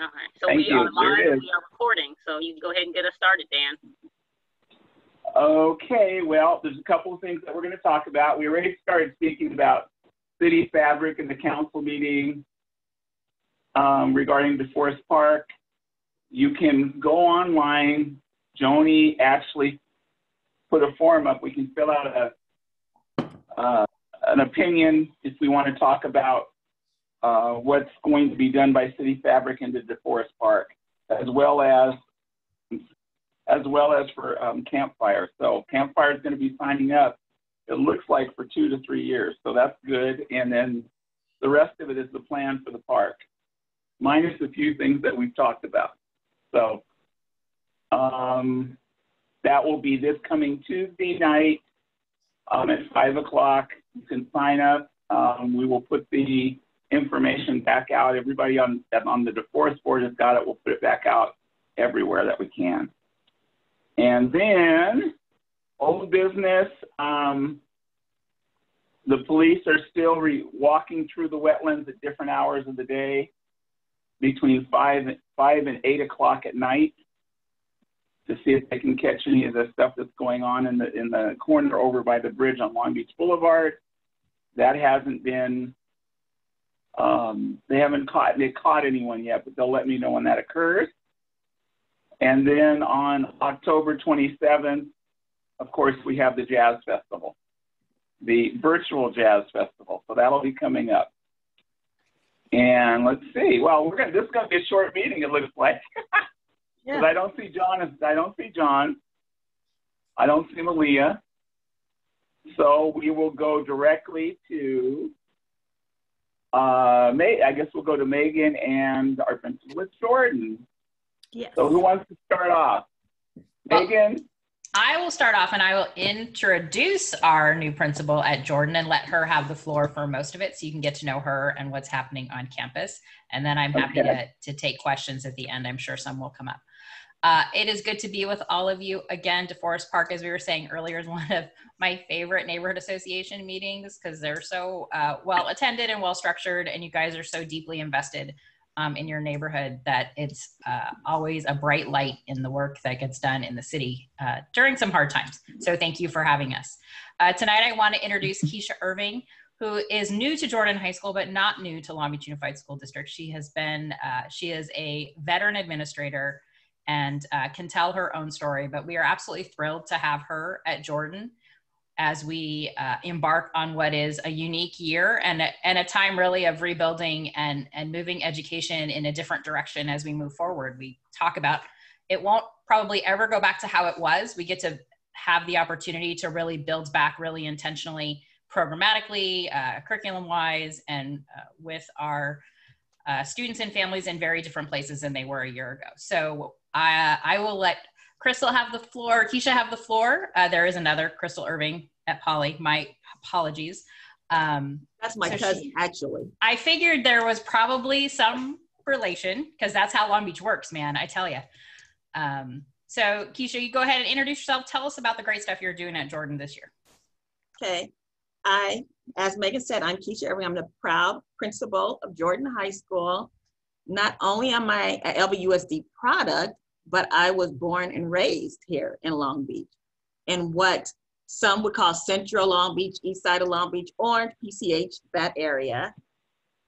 All right. So Thank we you. are live. We are recording. So you can go ahead and get us started, Dan. Okay, well, there's a couple of things that we're going to talk about. We already started speaking about City Fabrick in the council meeting um, regarding DeForest Park. You can go online. Joni actually put a form up. We can fill out a uh, an opinion if we want to talk about uh, what's going to be done by City Fabrick into DeForest Park, as well as as well as for um, Campfire. So Campfire is going to be signing up. It looks like for two to three years, so that's good. And then the rest of it is the plan for the park, minus a few things that we've talked about. So um, that will be this coming Tuesday night um, at five o'clock. You can sign up. Um, we will put the information back out. Everybody on on the DeForest board has got it. We'll put it back out everywhere that we can. And then old business. Um, the police are still re- walking through the wetlands at different hours of the day, between five five and eight o'clock at night, to see if they can catch any of the stuff that's going on in the in the corner over by the bridge on Long Beach Boulevard. That hasn't been. Um, they haven't caught they caught anyone yet, but they'll let me know when that occurs. And then on October 27th, of course, we have the Jazz Festival, the virtual Jazz Festival. So that'll be coming up. And let's see. Well, we're gonna. This is gonna be a short meeting. It looks like. Because I don't see John. I don't see John. I don't see Malia. So we will go directly to. Uh, May. I guess we'll go to Megan and our principal with Jordan. Yes. So who wants to start off? Well- Megan. I will start off and I will introduce our new principal at Jordan and let her have the floor for most of it so you can get to know her and what's happening on campus. And then I'm happy Okay. to, to take questions at the end. I'm sure some will come up. Uh, it is good to be with all of you again. DeForest Park, as we were saying earlier, is one of my favorite neighborhood association meetings because they're so uh, well attended and well structured, and you guys are so deeply invested um, in your neighborhood that it's uh, always a bright light in the work that gets done in the city uh, during some hard times. So thank you for having us. Uh, tonight, I want to introduce Kiesha Irving, who is new to Jordan High School, but not new to Long Beach Unified School District. She has been, uh, she is a veteran administrator and uh, can tell her own story, but we are absolutely thrilled to have her at Jordan as we uh, embark on what is a unique year and a, and a time really of rebuilding and, and moving education in a different direction as we move forward. We talk about it won't probably ever go back to how it was. We get to have the opportunity to really build back really intentionally, programmatically, uh, curriculum wise, and uh, with our uh, students and families in very different places than they were a year ago. So I, I will let Crystal have the floor, Kiesha have the floor. Uh, there is another Crystal Irving at Poly. My apologies. Um, That's my So cousin, she- actually. I figured there was probably some relation because that's how Long Beach works, man. I tell you. Um, so Kiesha, you go ahead and introduce yourself. Tell us about the great stuff you're doing at Jordan this year. Okay. I, as Megan said, I'm Kiesha Irving. I'm the proud principal of Jordan High School. Not only am I a LBUSD product, but I was born and raised here in Long Beach in what some would call Central Long Beach, East Side of Long Beach, Orange, PCH, that area.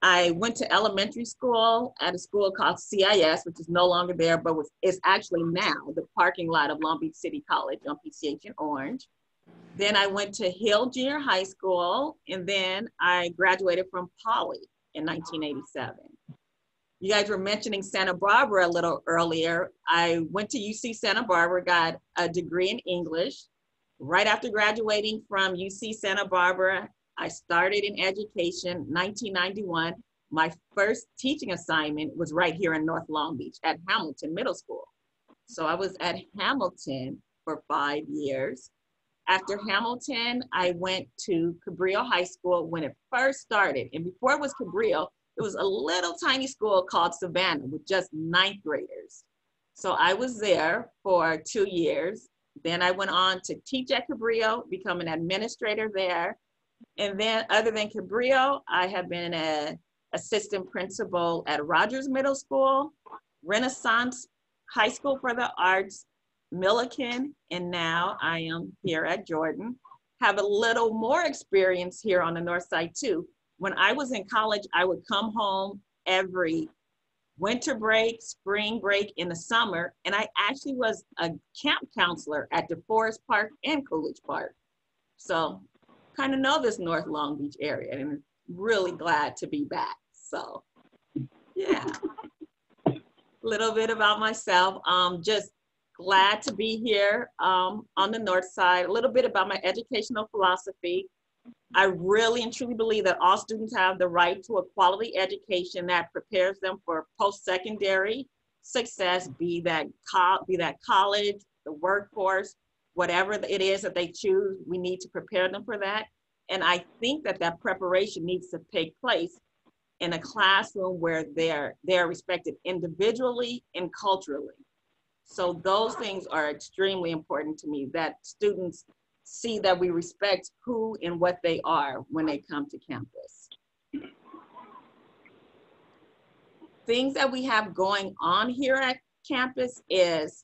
I went to elementary school at a school called CIS, which is no longer there, but was, is actually now the parking lot of Long Beach City College on PCH in Orange. Then I went to Hill Junior High School, and then I graduated from Poly in 1987. You guys were mentioning Santa Barbara a little earlier. I went to UC Santa Barbara, got a degree in English. Right after graduating from UC Santa Barbara, I started in education 1991. My first teaching assignment was right here in North Long Beach at Hamilton Middle School. So I was at Hamilton for five years. After Hamilton, I went to Cabrillo High School when it first started. And before it was Cabrillo, it was a little tiny school called Savannah with just ninth graders. So I was there for two years. Then I went on to teach at Cabrillo, become an administrator there. And then other than Cabrillo, I have been an assistant principal at Rogers Middle School Renaissance High School for the Arts, Millikan, and now I am here at Jordan. Have a little more experience here on the north side too. When I was in college, I would come home every winter break, spring break, in the summer, and I actually was a camp counselor at DeForest Park and Coolidge Park. So kind of know this North Long Beach area and really glad to be back. So yeah, a little bit about myself. Um, just glad to be here um, on the north side. A little bit about my educational philosophy. I really and truly believe that all students have the right to a quality education that prepares them for post-secondary success, be that, be that college, the workforce, whatever it is that they choose, we need to prepare them for that. And I think that that preparation needs to take place in a classroom where they're, they're respected individually and culturally. So those things are extremely important to me, that students see that we respect who and what they are when they come to campus. Things that we have going on here at campus is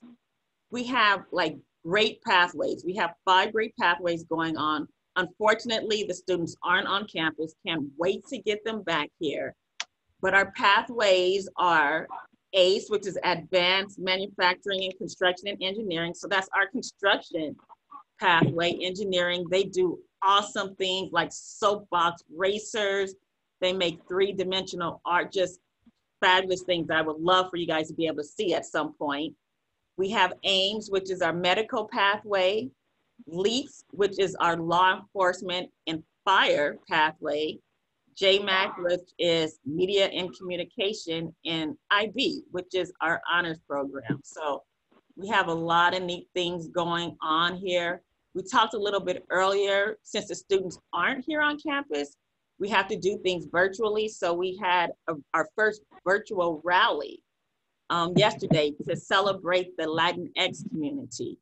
we have like great pathways. We have five great pathways going on. Unfortunately, the students aren't on campus, can't wait to get them back here. But our pathways are ACE, which is Advanced Manufacturing and Construction and Engineering. So that's our construction pathway, engineering. They do awesome things like soapbox racers. They make three-dimensional art, just fabulous things I would love for you guys to be able to see at some point. We have AIMS, which is our medical pathway, LEAPS, which is our law enforcement and fire pathway, JMAC, which is media and communication, and IB, which is our honors program. So we have a lot of neat things going on here. We talked a little bit earlier, since the students aren't here on campus, we have to do things virtually. So we had a, our first virtual rally um, yesterday to celebrate the Latinx community.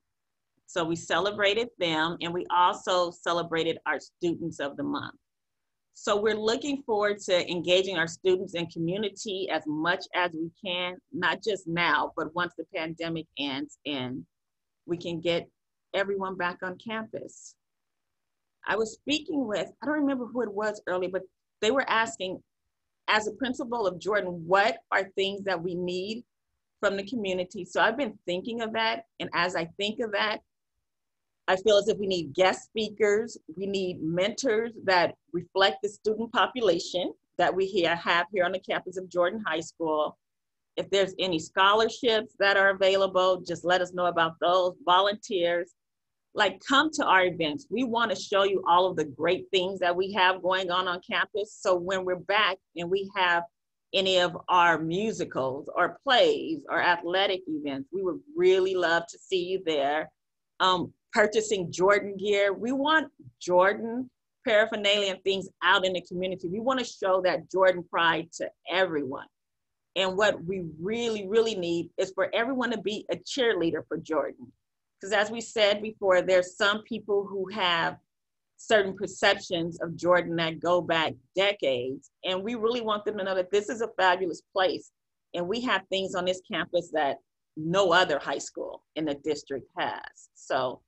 So we celebrated them and we also celebrated our students of the month. So we're looking forward to engaging our students and community as much as we can, not just now, but once the pandemic ends and we can get everyone back on campus. I was speaking with, I don't remember who it was earlier, but they were asking, as a principal of Jordan, what are things that we need from the community? So I've been thinking of that. And as I think of that, I feel as if we need guest speakers, we need mentors that reflect the student population that we here have here on the campus of Jordan High School. If there's any scholarships that are available, just let us know about those volunteers like come to our events. We want to show you all of the great things that we have going on on campus. So when we're back and we have any of our musicals or plays or athletic events, we would really love to see you there. Um, purchasing Jordan gear. We want Jordan paraphernalia and things out in the community. We want to show that Jordan pride to everyone. And what we really, really need is for everyone to be a cheerleader for Jordan. Because as we said before, there's some people who have certain perceptions of Jordan that go back decades. And we really want them to know that this is a fabulous place. And we have things on this campus that no other high school in the district has. So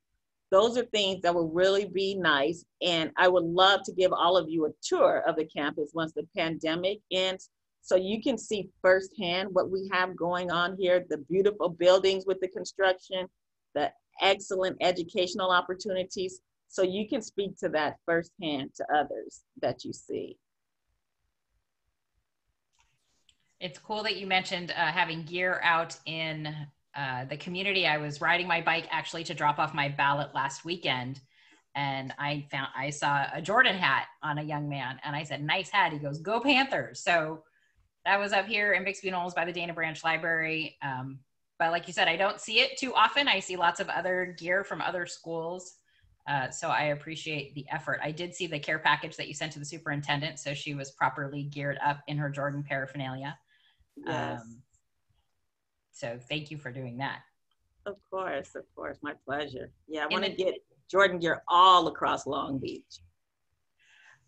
those are things that will really be nice. And I would love to give all of you a tour of the campus once the pandemic ends. So you can see firsthand what we have going on here, the beautiful buildings with the construction, the excellent educational opportunities. So you can speak to that firsthand to others that you see. It's cool that you mentioned uh, having gear out in uh, the community. I was riding my bike actually to drop off my ballot last weekend, and I found I saw a Jordan hat on a young man, and I said, "Nice hat." He goes, "Go Panthers!" So that was up here in Bixby Knolls by the Dana Branch Library. Um, but like you said, I don't see it too often. I see lots of other gear from other schools. Uh, so I appreciate the effort. I did see the care package that you sent to the superintendent, so she was properly geared up in her Jordan paraphernalia. Yes. Um, so thank you for doing that. Of course, of course, my pleasure. Yeah, I want to get Jordan gear all across Long Beach.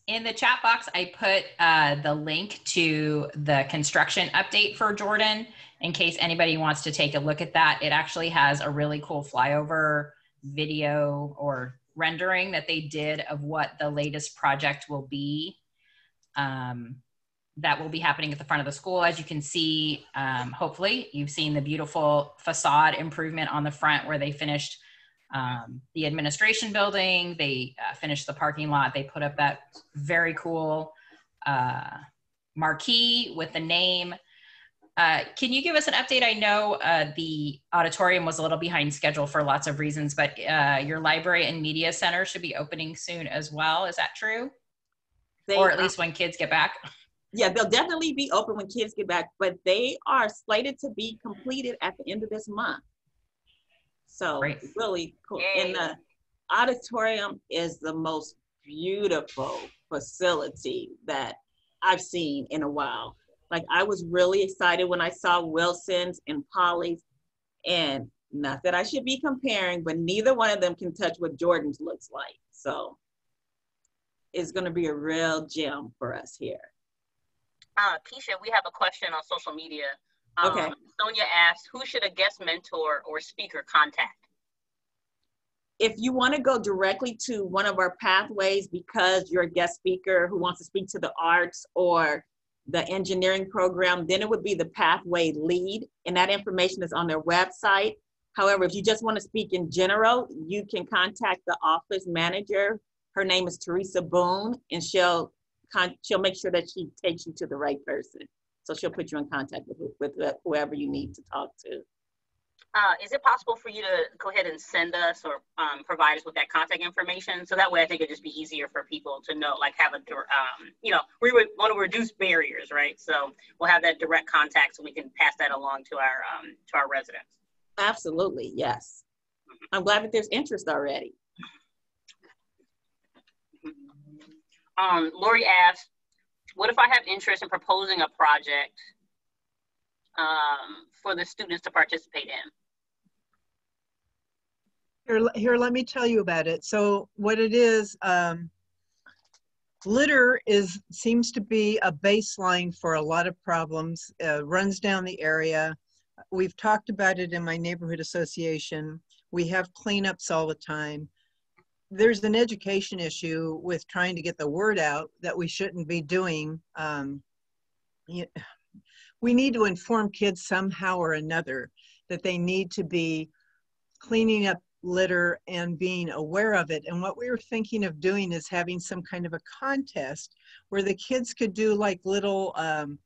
In the chat box, I put uh, the link to the construction update for Jordan in case anybody wants to take a look at that. It actually has a really cool flyover video or rendering that they did of what the latest project will be. Um, that will be happening at the front of the school. As you can see, um, hopefully, you've seen the beautiful facade improvement on the front where they finished um, the administration building. They uh, finished the parking lot. They put up that very cool uh, marquee with the name. Uh, can you give us an update? I know uh, the auditorium was a little behind schedule for lots of reasons, but uh, your library and media center should be opening soon as well. Is that true? They or at least when kids get back? Yeah, they'll definitely be open when kids get back, but they are slated to be completed at the end of this month. So Great. really cool. Yay. And the auditorium is the most beautiful facility that I've seen in a while. Like I was really excited when I saw Wilson's and Poly's and not that I should be comparing, but neither one of them can touch what Jordan's looks like. So it's gonna be a real gem for us here. Uh, Kiesha, we have a question on social media. Um, Okay. Sonia asks, who should a guest mentor or speaker contact? if you want to go directly to one of our pathways because you're a guest speaker who wants to speak to the arts or the engineering program, then it would be the pathway lead, and that information is on their website. However, if you just want to speak in general, you can contact the office manager. Her name is Teresa Boone, and she'll con- she'll make sure that she takes you to the right person. So she'll put you in contact with, with whoever you need to talk to. Uh, is it possible for you to go ahead and send us or um, provide us with that contact information? So that way I think it'd just be easier for people to know, like have a, um, you know, we would want to reduce barriers, right? So we'll have that direct contact so we can pass that along to our, um, to our residents. Absolutely, yes. I'm glad that there's interest already. Um, Lori asked, what if I have interest in proposing a project um, for the students to participate in? Here, here, let me tell you about it. So what it is, um, litter is seems to be a baseline for a lot of problems. Uh, runs down the area. We've talked about it in my neighborhood association. We have cleanups all the time. There's an education issue with trying to get the word out that we shouldn't be doing. Um, you- we need to inform kids somehow or another that they need to be cleaning up litter and being aware of it. And what we were thinking of doing is having some kind of a contest where the kids could do like little um,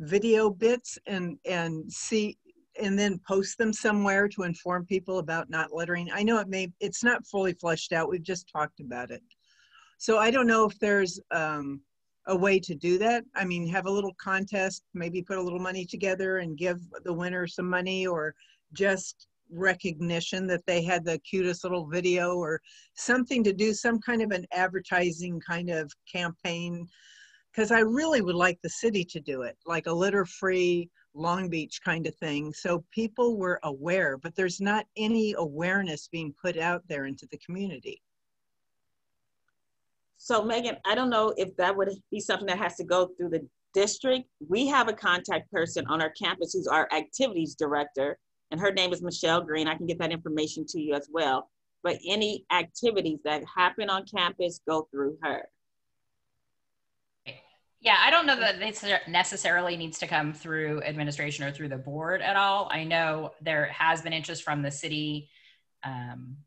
video bits and and see and then post them somewhere to inform people about not littering. I know it may it's not fully fleshed out. We've just talked about it. So I don't know if there's um, a way to do that. I mean, have a little contest, maybe put a little money together and give the winner some money or just recognition that they had the cutest little video or something to do some kind of an advertising kind of campaign because I really would like the city to do it, like a litter free Long Beach kind of thing. So people were aware, but there's not any awareness being put out there into the community. So Megan, I don't know if that would be something that has to go through the district. We have a contact person on our campus who's our activities director, and her name is Michelle Green. I can get that information to you as well. But any activities that happen on campus go through her. Yeah, I don't know that this necessarily needs to come through administration or through the board at all. I know there has been interest from the city um,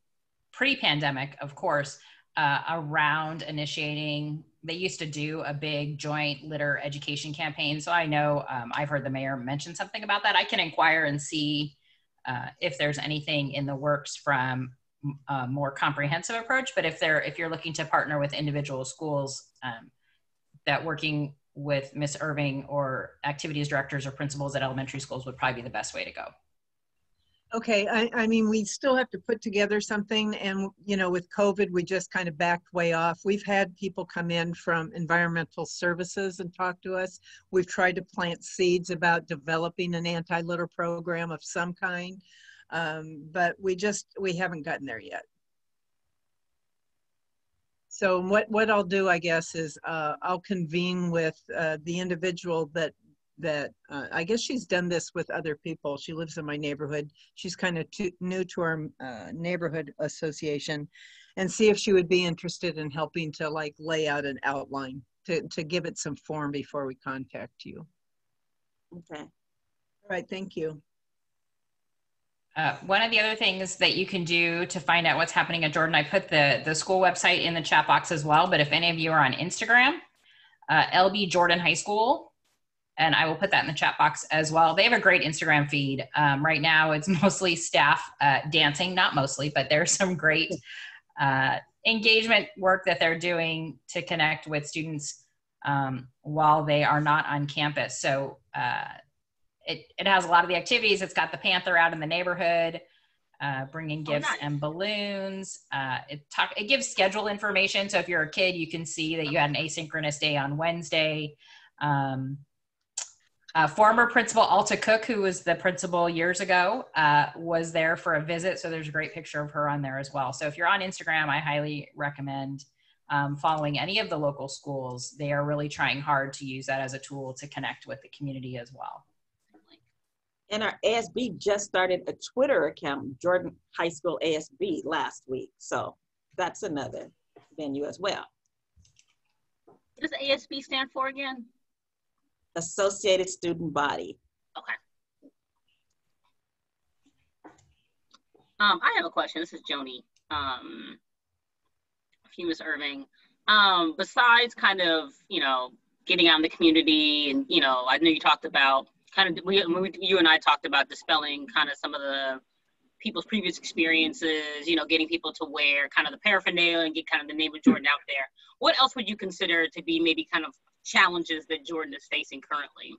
pre-pandemic, of course, uh, around initiating. They used to do a big joint litter education campaign, so I know um, I've heard the mayor mention something about that. I can inquire and see uh, if there's anything in the works from a more comprehensive approach. But if they're if you're looking to partner with individual schools. Um, that working with Miss Irving or activities directors or principals at elementary schools would probably be the best way to go. Okay, I, I mean, we still have to put together something and, you know, with COVID, we just kind of backed way off. We've had people come in from environmental services and talk to us. We've tried to plant seeds about developing an anti-litter program of some kind. Um, but we just, we haven't gotten there yet. So what, what I'll do, I guess, is uh, I'll convene with uh, the individual that, that uh, I guess she's done this with other people. She lives in my neighborhood. She's kind of new to our uh, neighborhood association and see if she would be interested in helping to like lay out an outline to, to give it some form before we contact you. Okay. All right, thank you. Uh, one of the other things that you can do to find out what's happening at Jordan, I put the, the school website in the chat box as well. But if any of you are on Instagram, uh, LB Jordan High School, and I will put that in the chat box as well. They have a great Instagram feed. Um, right now, it's mostly staff uh, dancing, not mostly, but there's some great uh, engagement work that they're doing to connect with students um, while they are not on campus. So uh, it, it has a lot of the activities. It's got the Panther out in the neighborhood, uh, bringing oh, gifts oh, nice. and balloons. Uh, it talk it gives schedule information. So if you're a kid, you can see that you had an asynchronous day on Wednesday. Um, uh, former principal Alta Cook, who was the principal years ago, uh, was there for a visit. So there's a great picture of her on there as well. So if you're on Instagram, I highly recommend um, following any of the local schools. They are really trying hard to use that as a tool to connect with the community as well. And our ASB just started a Twitter account, Jordan High School ASB, last week. So that's another venue as well. What does ASB stand for again? Associated Student Body. Okay. Um, I have a question. This is Joni. Um, Ms. Irving. Um, besides kind of, you know, getting out in the community and, you know, I know you talked about kind of, we, you and I talked about dispelling kind of some of the people's previous experiences, you know, getting people to wear kind of the paraphernalia and get kind of the name of Jordan out there. What else would you consider to be maybe kind of challenges that Jordan is facing currently?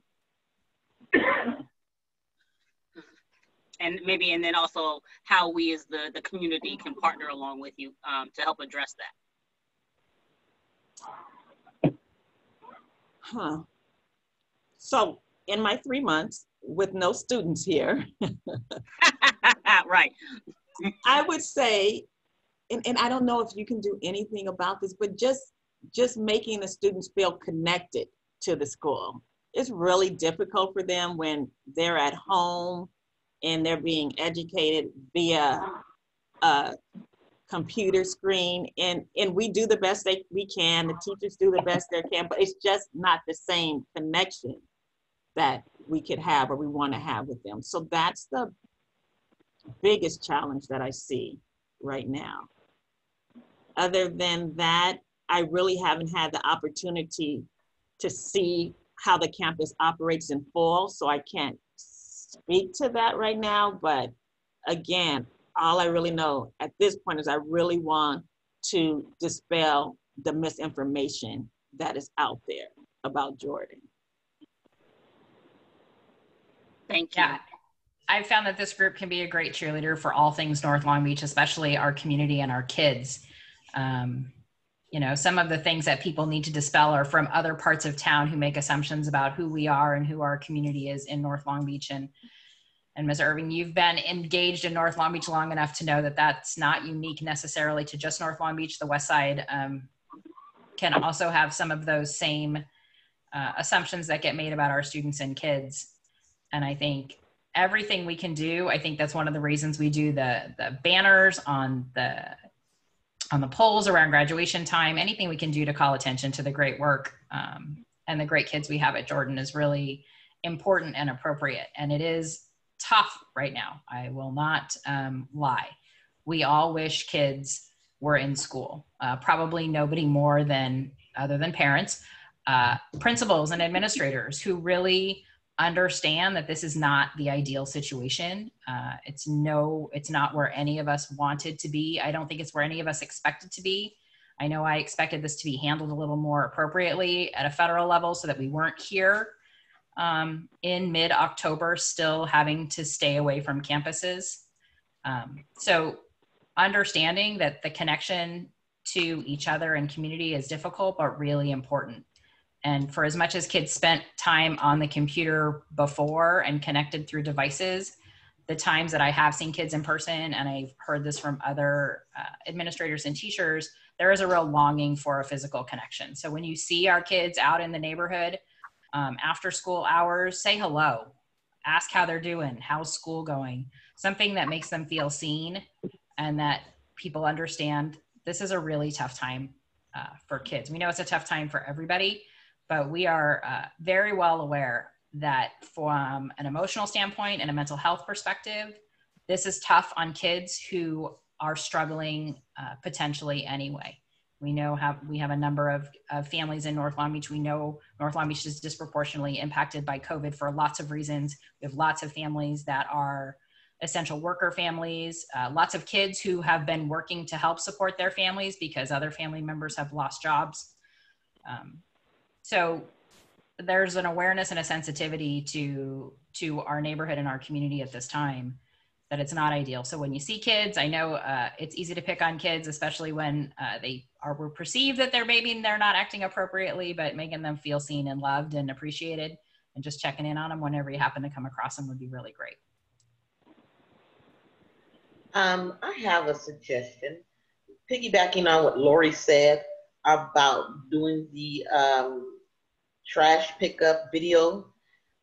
and maybe, and then also how we as the, the community can partner along with you um, to help address that. Huh. So in my three months with no students here, right. I would say, and, and I don't know if you can do anything about this, but just just making the students feel connected to the school. It's really difficult for them when they're at home and they're being educated via a computer screen and and we do the best they we can the teachers do the best they can but it's just not the same connection that we could have or we want to have with them so that's the biggest challenge that i see right now other than that I really haven't had the opportunity to see how the campus operates in full, so I can't speak to that right now. But again, all I really know at this point is I really want to dispel the misinformation that is out there about Jordan. Thank you. Yeah. I've found that this group can be a great cheerleader for all things North Long Beach, especially our community and our kids. Um, you know some of the things that people need to dispel are from other parts of town who make assumptions about who we are and who our community is in north long beach and and ms irving you've been engaged in north long beach long enough to know that that's not unique necessarily to just north long beach the west side um, can also have some of those same uh, assumptions that get made about our students and kids and i think everything we can do i think that's one of the reasons we do the the banners on the on the polls around graduation time, anything we can do to call attention to the great work um, and the great kids we have at Jordan is really important and appropriate. And it is tough right now. I will not um, lie. We all wish kids were in school. Uh, probably nobody more than, other than parents, uh, principals and administrators who really understand that this is not the ideal situation. Uh, it's no, it's not where any of us wanted to be. I don't think it's where any of us expected to be. I know I expected this to be handled a little more appropriately at a federal level so that we weren't here um, in mid October still having to stay away from campuses. Um, so, understanding that the connection to each other and community is difficult but really important. And for as much as kids spent time on the computer before and connected through devices, the times that I have seen kids in person, and I've heard this from other uh, administrators and teachers, there is a real longing for a physical connection. So when you see our kids out in the neighborhood um, after school hours, say hello, ask how they're doing, how's school going, something that makes them feel seen and that people understand this is a really tough time uh, for kids. We know it's a tough time for everybody, but we are uh, very well aware that from an emotional standpoint and a mental health perspective, this is tough on kids who are struggling uh, potentially anyway. We know have we have a number of, of families in North Long Beach. We know North Long Beach is disproportionately impacted by COVID for lots of reasons. We have lots of families that are essential worker families, uh, lots of kids who have been working to help support their families because other family members have lost jobs. Um, so there's an awareness and a sensitivity to to our neighborhood and our community at this time that it's not ideal. So when you see kids, I know uh, it's easy to pick on kids, especially when uh, they are were perceived that they're maybe they're not acting appropriately, but making them feel seen and loved and appreciated, and just checking in on them whenever you happen to come across them would be really great. Um, I have a suggestion, piggybacking on what Lori said about doing the um, trash pickup video.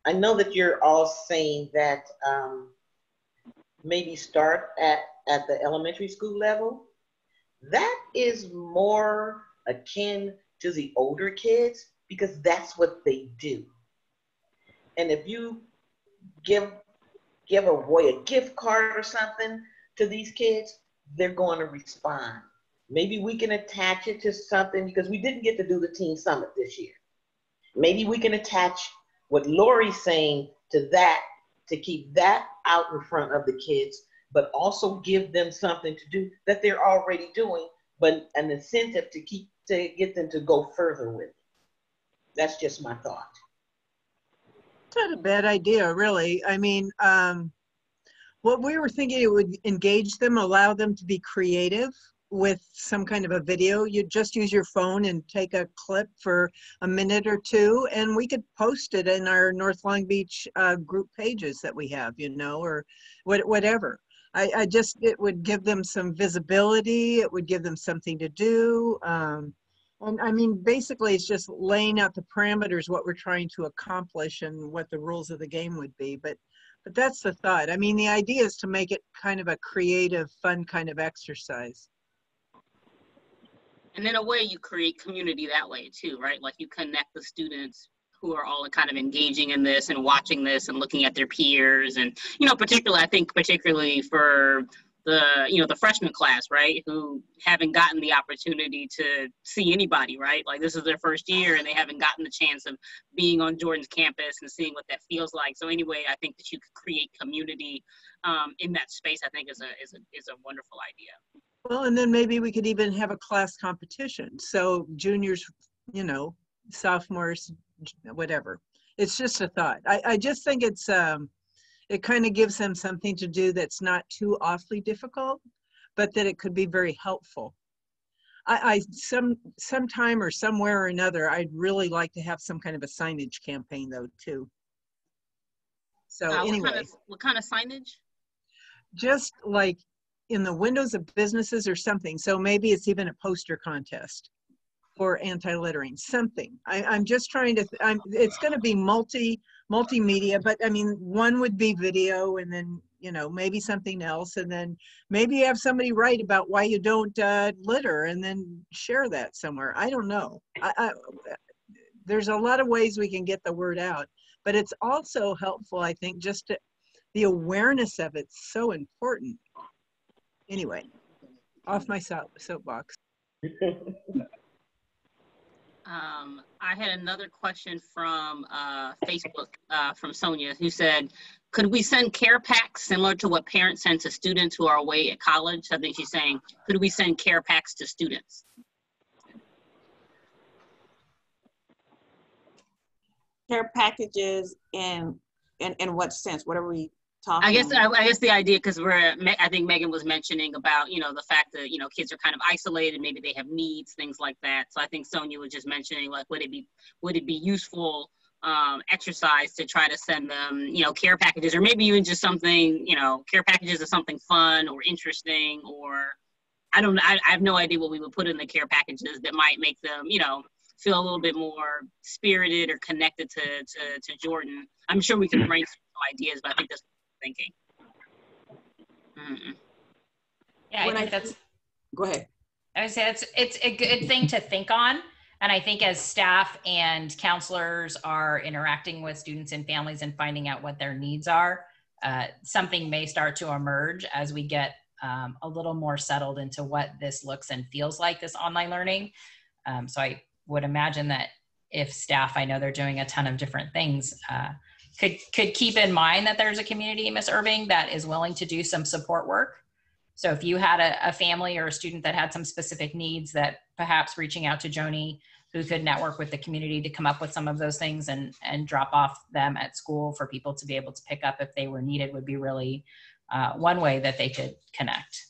I know that you're all saying that um, maybe start at, at the elementary school level. That is more akin to the older kids because that's what they do. And if you give give away a gift card or something to these kids, they're going to respond. Maybe we can attach it to something because we didn't get to do the teen summit this year. Maybe we can attach what Lori's saying to that to keep that out in front of the kids, but also give them something to do that they're already doing, but an incentive to keep to get them to go further with it. That's just my thought. Not a bad idea, really. I mean, um, what we were thinking it would engage them, allow them to be creative with some kind of a video. You just use your phone and take a clip for a minute or two, and we could post it in our North Long Beach uh, group pages that we have, you know, or what, whatever. I, I, just, it would give them some visibility. It would give them something to do. Um, and I mean, basically, it's just laying out the parameters, what we're trying to accomplish, and what the rules of the game would be. But, but that's the thought. I mean, the idea is to make it kind of a creative, fun kind of exercise and in a way you create community that way too right? Like you connect the students who are all kind of engaging in this and watching this and looking at their peers. And you know particularly i think particularly for the you know the freshman class right? Who haven't gotten the opportunity to see anybody right? Like this is their first year and they haven't gotten the chance of being on jordan's campus and seeing what that feels like. So anyway i think that you could create community um, in that space i think is a is a is a wonderful idea well, and then maybe we could even have a class competition. So juniors, you know, sophomores, whatever. It's just a thought. I, I just think it's um, it kind of gives them something to do that's not too awfully difficult, but that it could be very helpful. I, I some sometime or somewhere or another, I'd really like to have some kind of a signage campaign though too. So uh, anyway, what kind, of, what kind of signage? Just like in the windows of businesses or something. So maybe it's even a poster contest for anti-littering, something. I, I'm just trying to, I'm, it's going to be multi, multimedia, but I mean, one would be video and then, you know, maybe something else. And then maybe have somebody write about why you don't uh, litter and then share that somewhere. I don't know. I, I, there's a lot of ways we can get the word out, but it's also helpful, I think, just to, the awareness of it's so important Anyway, off my soap, soapbox. Um, I had another question from uh, Facebook uh, from Sonia who said, could we send care packs similar to what parents send to students who are away at college? I think she's saying, could we send care packs to students? Care packages in, in, in what sense? What are we talking. I guess I, I guess the idea because we're I think Megan was mentioning about you know the fact that you know kids are kind of isolated, maybe they have needs, things like that. So I think Sonia was just mentioning like would it be would it be useful um, exercise to try to send them you know care packages or maybe even just something you know care packages of something fun or interesting or I don't, I, I have no idea what we would put in the care packages that might make them, you know, feel a little bit more spirited or connected to, to, to Jordan. I'm sure we can brainstorm some ideas, but I think that's thinking. Mm. Yeah, I think I- that's, Go ahead. I would say that's it's a good thing to think on. And I think as staff and counselors are interacting with students and families and finding out what their needs are, uh, something may start to emerge as we get um, a little more settled into what this looks and feels like, this online learning. Um, so I would imagine that if staff, I know they're doing a ton of different things, uh, could could keep in mind that there's a community in Miss Irving that is willing to do some support work. So if you had a, a family or a student that had some specific needs, that perhaps reaching out to Joni, who could network with the community to come up with some of those things and and drop off them at school for people to be able to pick up if they were needed would be really uh, one way that they could connect.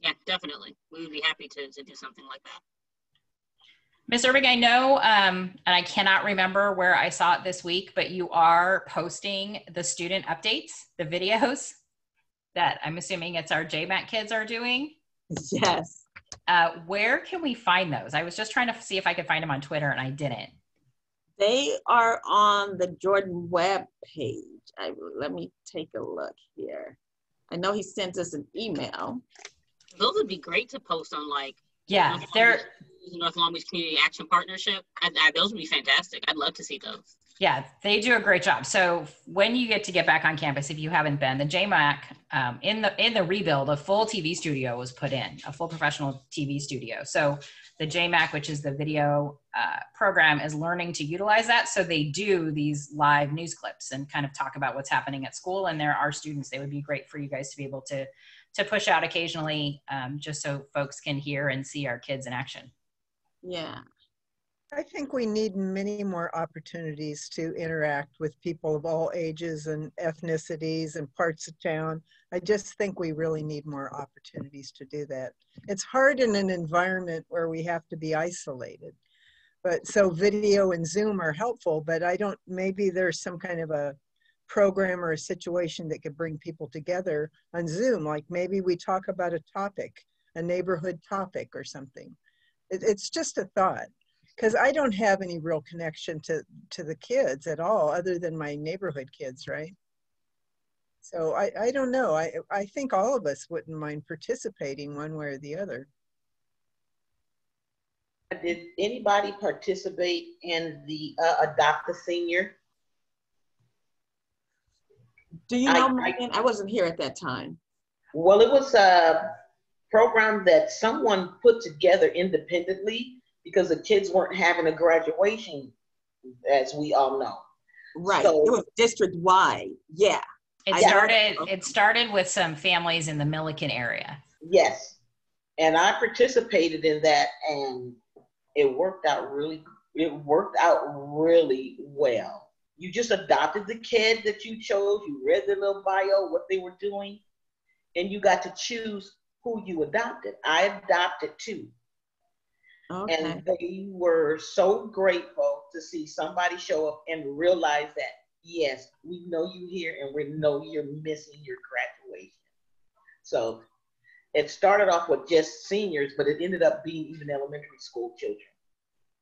Yeah, definitely. We would be happy to, to do something like that. Miss Irving, I know, um, and I cannot remember where I saw it this week, but you are posting the student updates, the videos that I'm assuming it's our JMAC kids are doing. Yes. Uh, where can we find those? I was just trying to see if I could find them on Twitter and I didn't. They are on the Jordan web page. I, let me take a look here. I know he sent us an email. Those would be great to post on like Yeah, Long North Long Beach Community Action Partnership. I, I, those would be fantastic. I'd love to see those. Yeah, they do a great job. So when you get to get back on campus, if you haven't been, the JMAC um, in the in the rebuild, a full TV studio was put in, a full professional TV studio. So the JMAC, which is the video uh, program, is learning to utilize that. So they do these live news clips and kind of talk about what's happening at school. And there are students; they would be great for you guys to be able to to push out occasionally, um, just so folks can hear and see our kids in action. Yeah. I think we need many more opportunities to interact with people of all ages and ethnicities and parts of town. I just think we really need more opportunities to do that. It's hard in an environment where we have to be isolated. But so video and Zoom are helpful, but I don't, maybe there's some kind of a program or a situation that could bring people together on Zoom. Like maybe we talk about a topic, a neighborhood topic or something. It, it's just a thought because I don't have any real connection to to the kids at all, other than my neighborhood kids, right? So I I don't know. I I think all of us wouldn't mind participating one way or the other. Did anybody participate in the uh, Adopt a Senior? Do you know, I- Megan? I wasn't here at that time. Well, it was a program that someone put together independently because the kids weren't having a graduation, as we all know. Right. So- it was district wide. Yeah. It started. It started with some families in the Millikan area. Yes. And I participated in that and it worked out really it worked out really well. You just adopted the kid that you chose, you read their little bio, what they were doing, and you got to choose who you adopted. I adopted two. Okay. And they were so grateful to see somebody show up and realize that, yes, we know you here and we know you're missing your graduation. So it started off with just seniors, but it ended up being even elementary school children.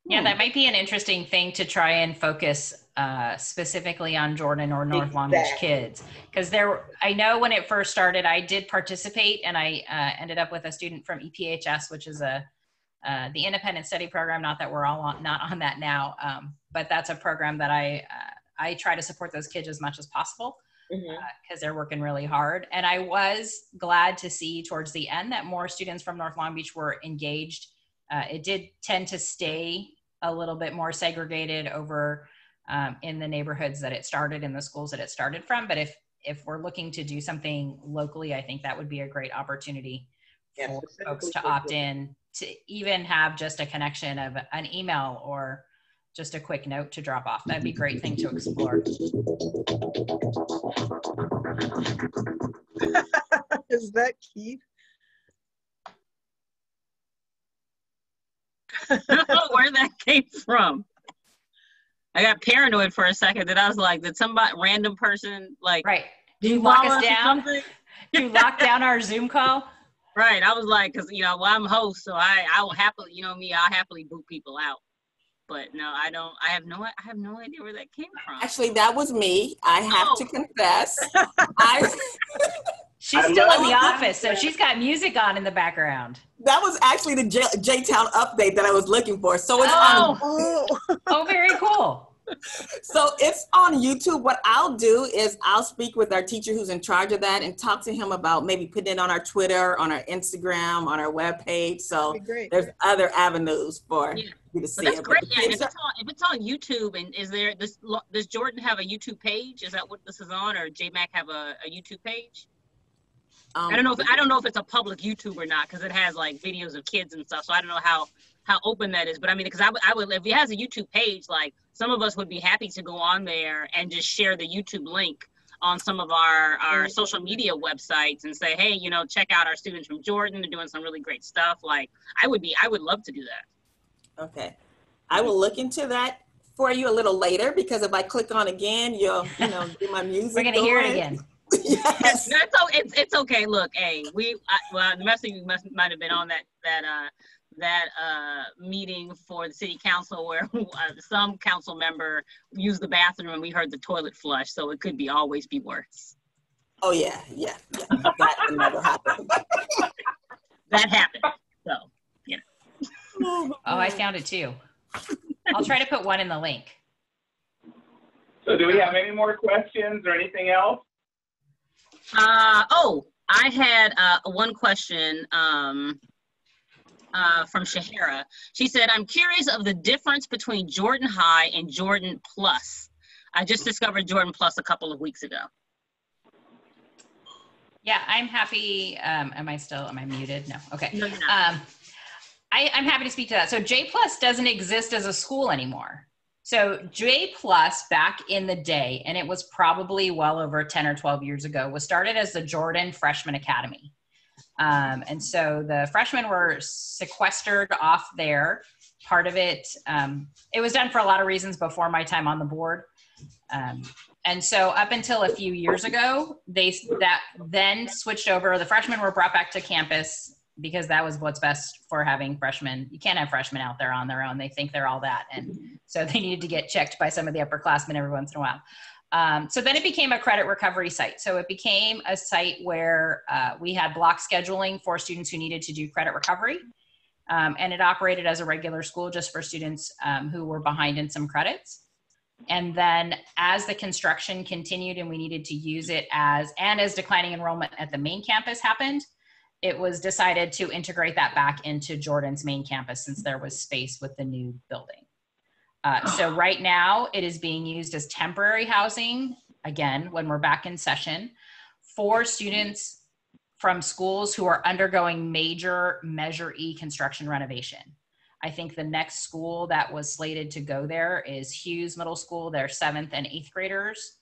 Yeah, Hmm. that might be an interesting thing to try and focus uh, specifically on Jordan or North Long Beach kids. Because there, I know when it first started, I did participate, and I uh, ended up with a student from EPHS, which is a uh, the independent study program. Not that we're all on, not on that now, um, but that's a program that I uh, I try to support those kids as much as possible because they're working really hard. And I was glad to see towards the end that more students from North Long Beach were engaged. Uh, it did tend to stay a little bit more segregated over um, in the neighborhoods that it started in the schools that it started from. But if if we're looking to do something locally, I think that would be a great opportunity Yeah, for folks to opt in to even have just a connection of an email or just a quick note to drop off. That'd be a great thing to explore. Is that Keith? I don't know where that came from. I got paranoid for a second that I was like, did somebody random person like Right. Do you lock us down? something? Do you lock down our Zoom call? Right. I was like, cause you know, well, I'm host, so I I will happily, you know me, I'll happily boot people out. But no, I don't. I have no. I have no idea where that came from. Actually, that was me. I have Oh. to confess. I, She's I still in the office, so she's got music on in the background. That was actually the J- J-Town update that I was looking for. So it's Oh. on Oh, Oh, very cool. So it's on YouTube. What I'll do is I'll speak with our teacher who's in charge of that and talk to him about maybe putting it on our Twitter, on our Instagram, on our webpage. So that'd be great. there's other avenues for Yeah. you to But see that's it. great. But Yeah, if it's on if it's on YouTube, and is there this does Jordan have a YouTube page? Is that what this is on, or JMac have a, a YouTube page? Um, I don't know if I don't know if it's a public YouTube or not because it has like videos of kids and stuff. So I don't know how how open that is. But I mean, because I would I would if he has a YouTube page, like some of us would be happy to go on there and just share the YouTube link on some of our our social media websites and say, hey, you know, check out our students from Jordan. They're doing some really great stuff. Like I would be I would love to do that. Okay. I will look into that for you a little later because if I click on again, you'll, you know, do my music. We're gonna hear it again. yes. No, it's, it's it's okay. Look, hey, we I, well the message must might have been on that that uh that uh meeting for the city council where uh, some council member used the bathroom and we heard the toilet flush. So it could be always be worse. Oh yeah, yeah, yeah. That never happened. That happened. So yeah. Oh, I found it too. I'll try to put one in the link. So do we have any more questions or anything else? Uh, oh, I had uh, one question um, uh, from Shahara. She said, I'm curious of the difference between Jordan High and Jordan Plus. I just discovered Jordan Plus a couple of weeks ago. Yeah, I'm happy. Um, am I still? Am I muted? No. Okay. No. Um, I, I'm happy to speak to that. So J Plus doesn't exist as a school anymore. So J Plus back in the day, and it was probably well over 10 or 12 years ago, was started as the Jordan Freshman Academy. Um, and so the freshmen were sequestered off there. Part of it, um, it was done for a lot of reasons before my time on the board. Um, and so up until a few years ago, they that then switched over. The freshmen were brought back to campus because that was what's best for having freshmen. You can't have freshmen out there on their own. They think they're all that. And so they needed to get checked by some of the upperclassmen every once in a while. Um, so then it became a credit recovery site. So it became a site where uh, we had block scheduling for students who needed to do credit recovery. Um, and it operated as a regular school just for students um, who were behind in some credits. And then as the construction continued and we needed to use it as, and as declining enrollment at the main campus happened, it was decided to integrate that back into Jordan's main campus since there was space with the new building. Uh, so right now it is being used as temporary housing, again, when we're back in session, for students from schools who are undergoing major Measure E construction renovation. I think the next school that was slated to go there is Hughes Middle School, their seventh and eighth graders.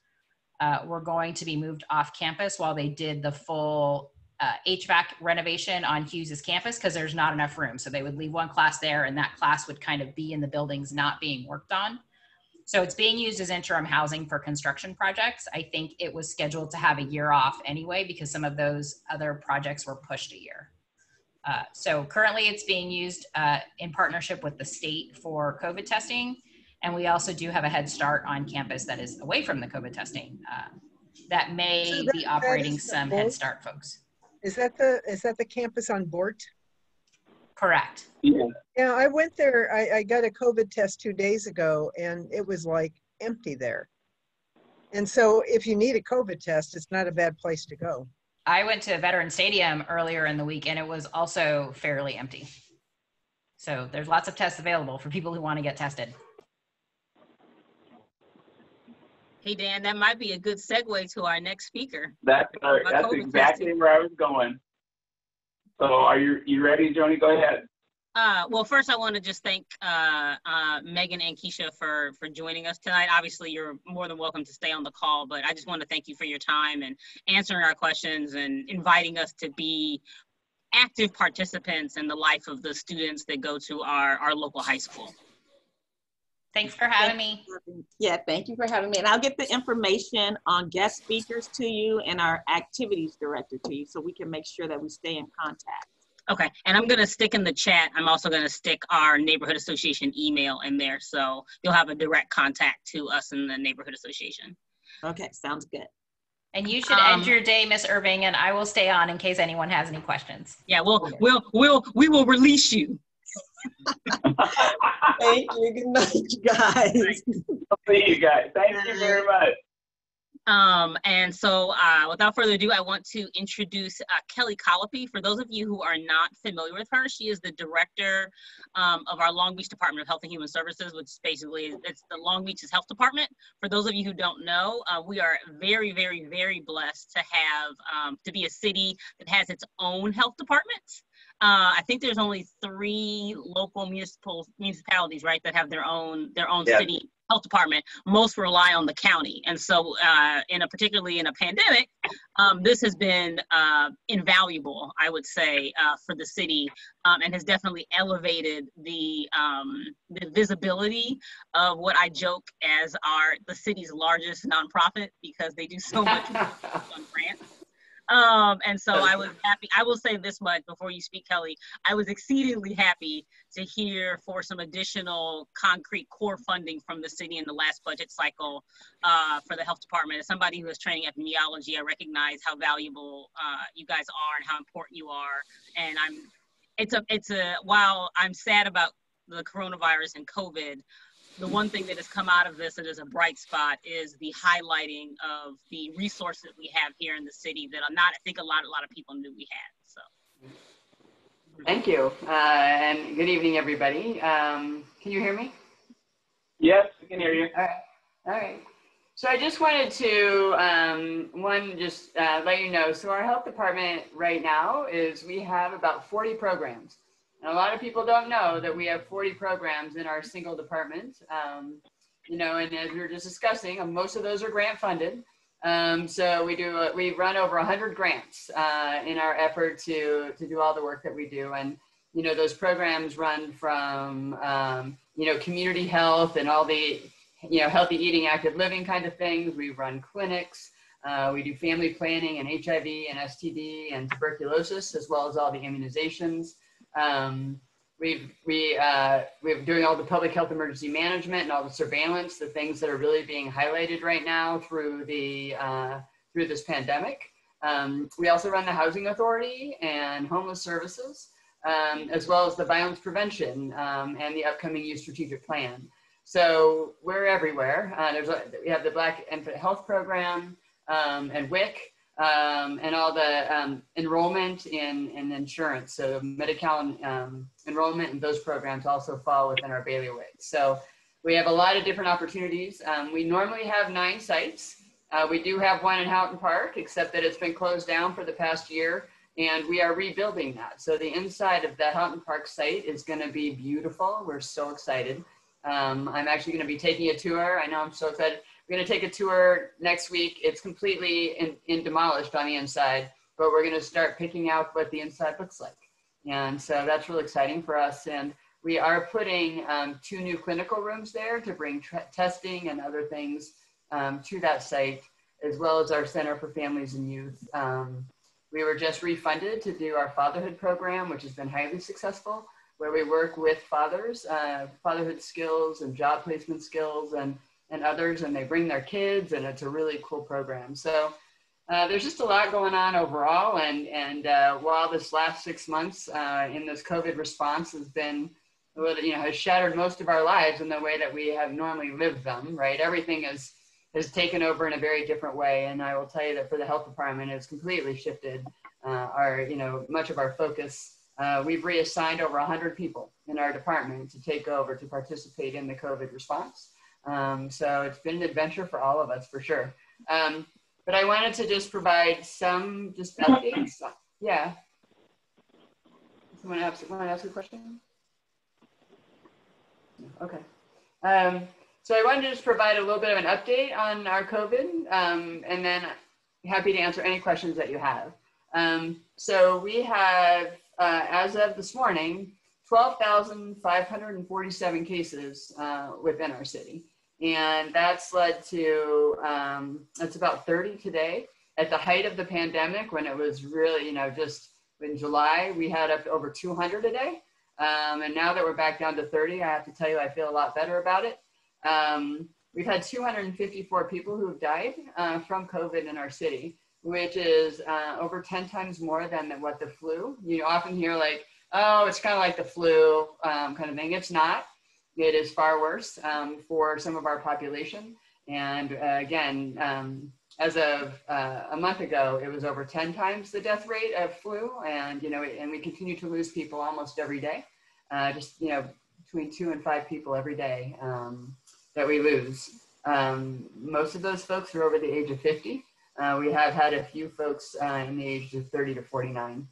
Uh, were going to be moved off campus while they did the full uh, HVAC renovation on Hughes's campus because there's not enough room. So they would leave one class there, and that class would kind of be in the buildings not being worked on. So it's being used as interim housing for construction projects. I think it was scheduled to have a year off anyway because some of those other projects were pushed a year. Uh, so currently it's being used uh, in partnership with the state for COVID testing. And we also do have a Head Start on campus that is away from the COVID testing uh, that may So that- be operating some Head Start folks. Is that the, is that the campus on Bort? Correct. Yeah. Yeah, I went there, I, I got a COVID test two days ago and it was like empty there. And so if you need a COVID test, it's not a bad place to go. I went to Veteran Stadium earlier in the week and it was also fairly empty. So there's lots of tests available for people who want to get tested. Hey Dan, that might be a good segue to our next speaker. That's, that's COVID exactly testing. where I was going. So are you, you ready, Joni? Go ahead. Uh, well, first I want to just thank uh, uh, Megan and Kiesha for for joining us tonight. Obviously, you're more than welcome to stay on the call, but I just want to thank you for your time and answering our questions and inviting us to be active participants in the life of the students that go to our our local high school. Thanks for having me. Yeah, thank you for having me. And I'll get the information on guest speakers to you and our activities director to you so we can make sure that we stay in contact. Okay, and I'm gonna stick in the chat, I'm also gonna stick our neighborhood association email in there, so you'll have a direct contact to us in the neighborhood association. Okay, sounds good. And you should Um, end your day, Miss Irving, and I will stay on in case anyone has any questions. Yeah, we'll, we'll, we'll, we will release you. Thank you. Good night, you guys. See you guys. Thank you very much. Um, and so, uh, without further ado, I want to introduce uh, Kelly Colopy. For those of you who are not familiar with her, she is the director um, of our Long Beach Department of Health and Human Services, which basically it's the Long Beach's health department. For those of you who don't know, uh, we are very, very, very blessed to have um, to be a city that has its own health department. Uh, I think there's only three local municipal municipalities, right, that have their own their own Yeah. city health department. Most rely on the county, and so uh, in a particularly in a pandemic, um, this has been uh, invaluable, I would say, uh, for the city, um, and has definitely elevated the um, the visibility of what I joke as our the city's largest nonprofit because they do so much on grants. Um, and so I was happy. I will say this much before you speak, Kelly. I was exceedingly happy to hear for some additional concrete core funding from the city in the last budget cycle uh, for the health department. As somebody who is training epidemiology, I recognize how valuable uh, you guys are and how important you are. And I'm, it's a, it's a. While I'm sad about the coronavirus and COVID, the one thing that has come out of this that is a bright spot is the highlighting of the resources we have here in the city that are not, I think a lot, a lot of people knew we had. So. Thank you, uh, and good evening, everybody. Um, can you hear me? Yes, we can hear you. All right. All right. So I just wanted to, um, one, just uh, let you know, so our health department right now is we have about 40 programs. And a lot of people don't know that we have 40 programs in our single department. Um, you know, and as we were just discussing, uh, most of those are grant funded. Um, so we do, uh, we run over 100 grants uh, in our effort to, to do all the work that we do. And, you know, those programs run from, um, you know, community health and all the, you know, healthy eating, active living kind of things. We run clinics. Uh, we do family planning and HIV and STD and tuberculosis, as well as all the immunizations. Um, we've, we, uh, we're doing all the public health emergency management and all the surveillance, the things that are really being highlighted right now through the, uh, through this pandemic. Um, we also run the housing authority and homeless services, um, as well as the violence prevention um, and the upcoming youth strategic plan. So we're everywhere. Uh, there's a, we have the Black Infant Health Program um, and WIC um, and all the um, enrollment in, in insurance. So Medi-Cal um, enrollment and those programs also fall within our bailiwick. So we have a lot of different opportunities. Um, we normally have nine sites. Uh, we do have one in Houghton Park, except that it's been closed down for the past year and we are rebuilding that. So the inside of the Houghton Park site is going to be beautiful. We're so excited. Um, I'm actually going to be taking a tour. I know I'm so excited. We're going to take a tour next week. It's completely in, in demolished on the inside, but we're going to start picking out what the inside looks like. And so that's really exciting for us. And we are putting um, two new clinical rooms there to bring testing and other things um, to that site, as well as our Center for Families and Youth. Um, we were just refunded to do our fatherhood program, which has been highly successful, where we work with fathers, uh, fatherhood skills and job placement skills and, and others, and they bring their kids, and it's a really cool program. So uh, there's just a lot going on overall, and, and uh, while this last six months uh, in this COVID response has been, you know, has shattered most of our lives in the way that we have normally lived them, right? Everything is has taken over in a very different way. And I will tell you that for the health department, it's completely shifted uh, our, you know, much of our focus. Uh, we've reassigned over 100 people in our department to take over to participate in the COVID response. Um, so it's been an adventure for all of us for sure. Um, but I wanted to just provide some just updates. Yeah. Someone ask, want to ask a question? Okay. Um, so I wanted to just provide a little bit of an update on our COVID, um, and then happy to answer any questions that you have. Um, so we have, uh, as of this morning, 12,547 cases uh, within our city. And that's led to, um, that's about 30 today. At the height of the pandemic, when it was really, you know, just in July, we had up over 200 a day. Um, and now that we're back down to 30, I have to tell you, I feel a lot better about it. Um, we've had 254 people who have died uh, from COVID in our city, which is uh, over 10 times more than what the flu. You often hear like, oh, it's kind of like the flu um, kind of thing. It's not. It is far worse um, for some of our population. And uh, again, um, as of uh, a month ago, it was over 10 times the death rate of flu. And, you know, and we continue to lose people almost every day. Uh, just, you know, between two and five people every day um, that we lose. Um, most of those folks are over the age of 50. Uh, we have had a few folks uh, in the age of 30 to 49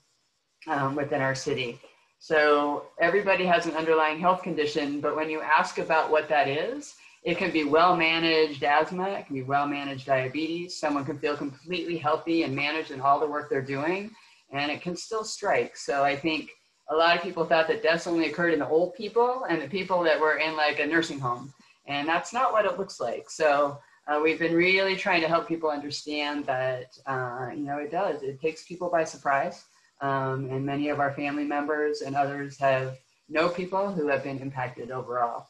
um, within our city. So everybody has an underlying health condition, but when you ask about what that is, it can be well managed asthma, it can be well managed diabetes. Someone can feel completely healthy and managed in all the work they're doing, and it can still strike. So I think a lot of people thought that deaths only occurred in the old people and the people that were in like a nursing home, and that's not what it looks like. So uh, we've been really trying to help people understand that uh, you know it does. It takes people by surprise. Um, and many of our family members and others have know people who have been impacted overall.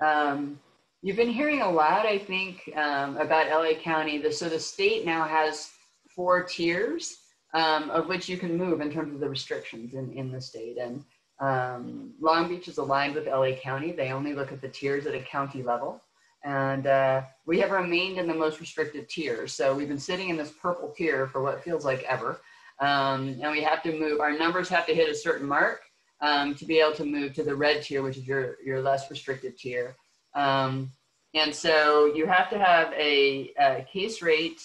Um, you've been hearing a lot, I think, um, about LA County. The, so the state now has four tiers um, of which you can move in terms of the restrictions in, in the state. And um, Long Beach is aligned with LA County. They only look at the tiers at a county level. And uh, we have remained in the most restricted tier. So we've been sitting in this purple tier for what feels like ever. Um, and we have to move, our numbers have to hit a certain mark um, to be able to move to the red tier, which is your, your less restricted tier. Um, and so you have to have a, a case rate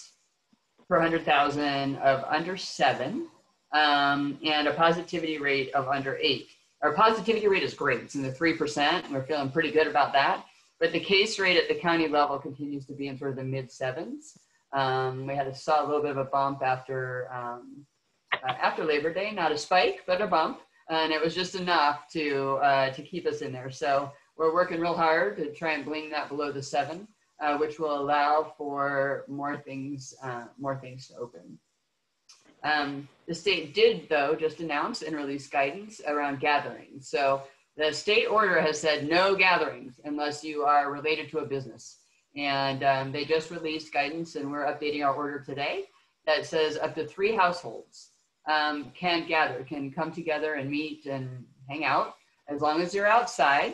per 100,000 of under seven um, and a positivity rate of under eight. Our positivity rate is great. It's in the 3%. We're feeling pretty good about that. But the case rate at the county level continues to be in sort of the mid sevens. Um, we had a, saw a little bit of a bump after um, after Labor Day, not a spike, but a bump. And it was just enough to, uh, to keep us in there. So we're working real hard to try and bring that below the seven, uh, which will allow for more things, uh, more things to open. Um, the state did, though, just announce and release guidance around gatherings. So the state order has said no gatherings unless you are related to a business. And um, they just released guidance, and we're updating our order today that says up to three households um, can gather, can come together and meet and hang out as long as you're outside,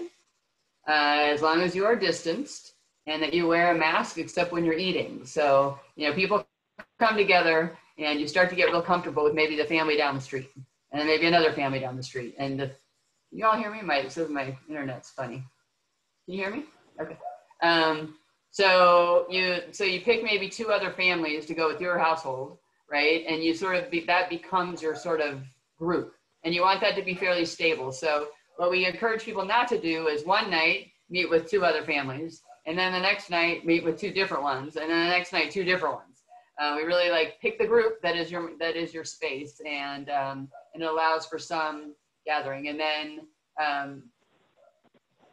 uh, as long as you are distanced, and that you wear a mask except when you're eating. So, you know, people come together and you start to get real comfortable with maybe the family down the street and maybe another family down the street. And the, you all hear me? My, says my internet's funny. Can you hear me? Okay. Um, so you, so you pick maybe two other families to go with your household right? And you sort of be, that becomes your sort of group, and you want that to be fairly stable. So what we encourage people not to do is one night meet with two other families, and then the next night meet with two different ones, and then the next night two different ones. Uh, we really like pick the group that is your that is your space, and um, and it allows for some gathering, and then. Um,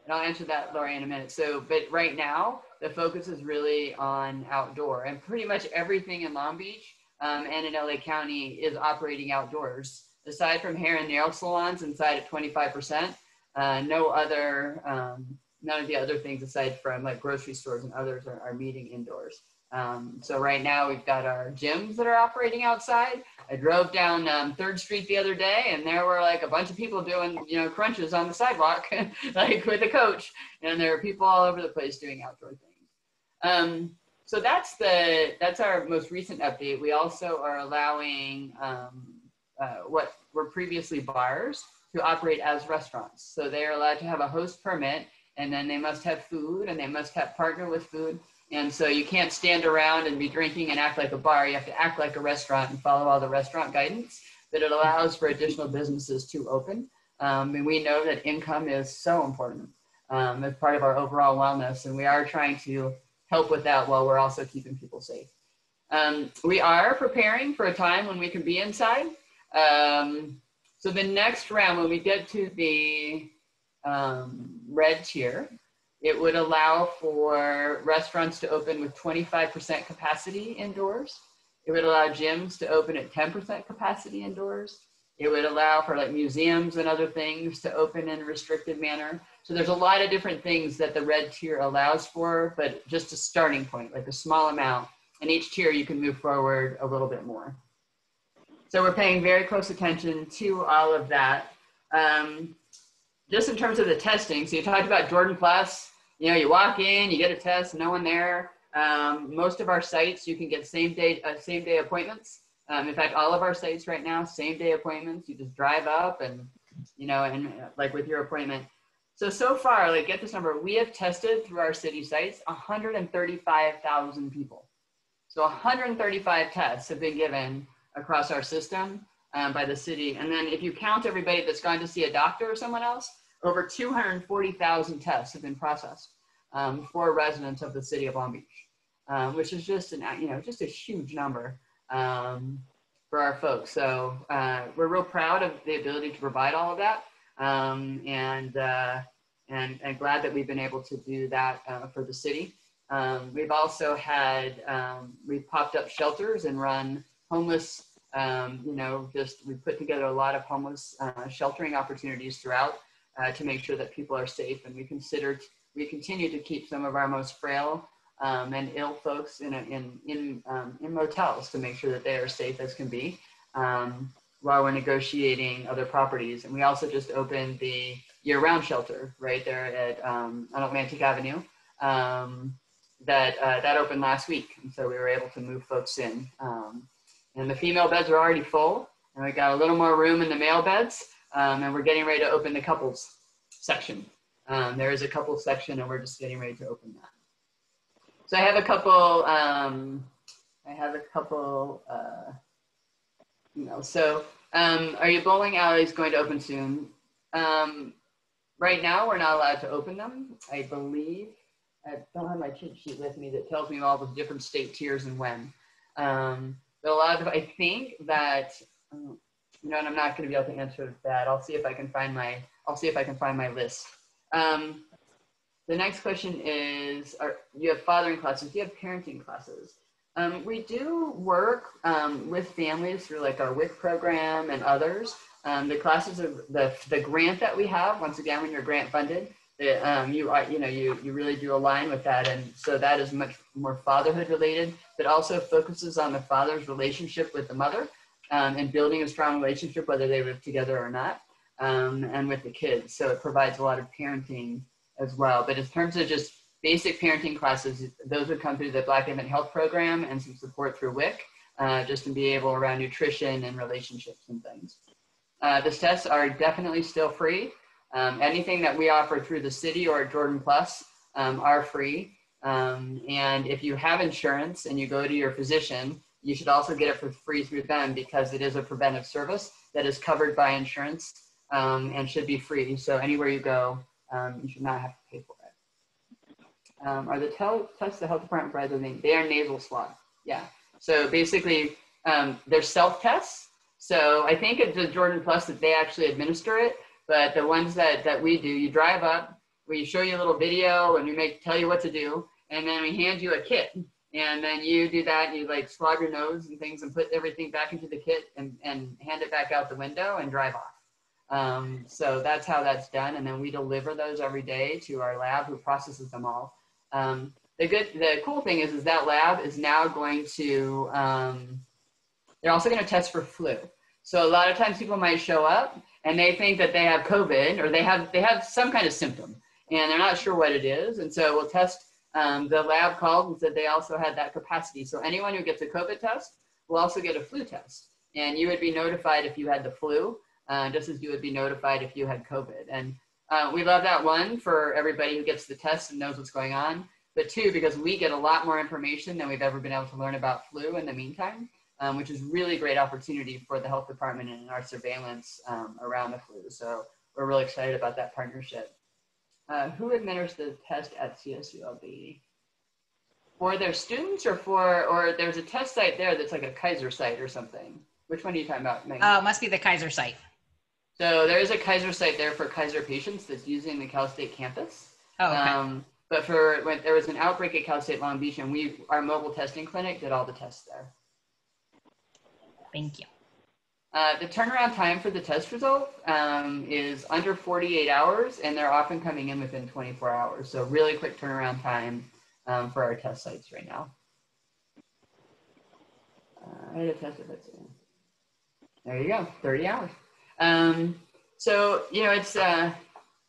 and I'll answer that, Lori, in a minute. So, but right now, the focus is really on outdoor, and pretty much everything in Long Beach um, and in LA County is operating outdoors. Aside from hair and nail salons inside at 25%, uh, no other, um, none of the other things aside from like grocery stores and others are, are meeting indoors. Um, so right now we've got our gyms that are operating outside. I drove down um, Third Street the other day, and there were like a bunch of people doing, you know, crunches on the sidewalk, like with a coach, and there are people all over the place doing outdoor things. Um, so that's the that's our most recent update. We also are allowing um, uh, what were previously bars to operate as restaurants. So they are allowed to have a host permit, and then they must have food, and they must have partner with food. And so you can't stand around and be drinking and act like a bar. You have to act like a restaurant and follow all the restaurant guidance. But it allows for additional businesses to open. Um, and we know that income is so important um, as part of our overall wellness. And we are trying to help with that while we're also keeping people safe. Um, we are preparing for a time when we can be inside. Um, So the next round, when we get to the um, red tier, it would allow for restaurants to open with 25% capacity indoors. It would allow gyms to open at 10% capacity indoors. It would allow for like museums and other things to open in a restricted manner. So there's a lot of different things that the red tier allows for, but just a starting point, like a small amount. And each tier you can move forward a little bit more. So we're paying very close attention to all of that. Um, just in terms of the testing, so you talked about Jordan Plus, you know, you walk in, you get a test, no one there. Um, most of our sites, you can get same day, uh, same day appointments. Um, in fact, all of our sites right now, same day appointments. You just drive up and, you know, and like with your appointment. So, so far, like get this number, we have tested through our city sites 135,000 people. So 135 tests have been given across our system um, by the city. And then if you count everybody that's gone to see a doctor or someone else, over 240,000 tests have been processed um, for residents of the city of Long Beach, um, which is just an, you know, just a huge number um, for our folks. So uh, we're real proud of the ability to provide all of that. Um, and, uh, and, and glad that we've been able to do that uh, for the city. Um, we've also had, um, we've popped up shelters and run homeless, um, you know, just we put together a lot of homeless uh, sheltering opportunities throughout uh, to make sure that people are safe. And we considered, we continue to keep some of our most frail um, and ill folks in, a, in, in, um, in motels to make sure that they are safe as can be um, while we're negotiating other properties. And we also just opened the year-round shelter right there at um, on Atlantic Avenue. Um, that uh, that opened last week, and so we were able to move folks in. Um, and the female beds are already full, and we got a little more room in the male beds, and we're getting ready to open the couples section. There is a couples section, and we're just getting ready to open that. So I have a couple. Um, I have a couple. Uh, you know, so um, are your bowling alleys going to open soon? Um, right now, we're not allowed to open them. I believe I don't have my cheat sheet with me that tells me all the different state tiers and when. Um, but a lot of, I think that, um, you know, and I'm not going to be able to answer that. I'll see if I can find my, I'll see if I can find my list. Um, the next question is, are, you have fathering classes, do you have parenting classes? Um, we do work um, with families through like our WIC program and others. Um, the classes of the, the grant that we have, once again, when you're grant funded, it, um, you are, you know, you, you really do align with that. And so that is much more fatherhood related, but also focuses on the father's relationship with the mother um, and building a strong relationship, whether they live together or not, um, and with the kids. So it provides a lot of parenting as well. But in terms of just basic parenting classes, those would come through the Black Infant Health Program and some support through WIC, uh, just to be able around nutrition and relationships and things. Uh, these tests are definitely still free. Um, anything that we offer through the city or Jordan Plus um, are free. Um, and if you have insurance and you go to your physician, you should also get it for free through them because it is a preventive service that is covered by insurance um, and should be free. So anywhere you go, um, you should not have to pay for it. Um, are the tel- tests the health department provides? They are nasal swab. Yeah. So basically, they're self tests. So I think at the Jordan Plus that they actually administer it, but the ones that, that we do, you drive up, we show you a little video and we make tell you what to do, and then we hand you a kit. And then you do that, and you like swab your nose and things and put everything back into the kit and, and hand it back out the window and drive off. Um, so that's how that's done. And then we deliver those every day to our lab who processes them all. Um, the good, the cool thing is, is that lab is now going to, um, they're also going to test for flu. So a lot of times people might show up and they think that they have COVID or they have they have some kind of symptom and they're not sure what it is. And so we'll test. Um, the lab called and said they also had that capacity. So anyone who gets a COVID test will also get a flu test, and you would be notified if you had the flu, uh, just as you would be notified if you had COVID. And uh, we love that one for everybody who gets the test and knows what's going on. But two, because we get a lot more information than we've ever been able to learn about flu in the meantime um, which is really great opportunity for the health department and our surveillance um, around the flu. So we're really excited about that partnership. Uh, who administers the test at CSULB? For their students or for, or there's a test site there that's like a Kaiser site or something. Which one are you talking about? Oh, must be the Kaiser site. So there is a Kaiser site there for Kaiser patients that's using the Cal State campus. Oh, okay. Um, but for when there was an outbreak at Cal State Long Beach, and we our mobile testing clinic did all the tests there. Thank you. Uh, the turnaround time for the test result um, is under 48 hours, and they're often coming in within 24 hours. So really quick turnaround time um, for our test sites right now. Uh, I did a test it's in. There you go, 30 hours. Um, so you know, it's uh,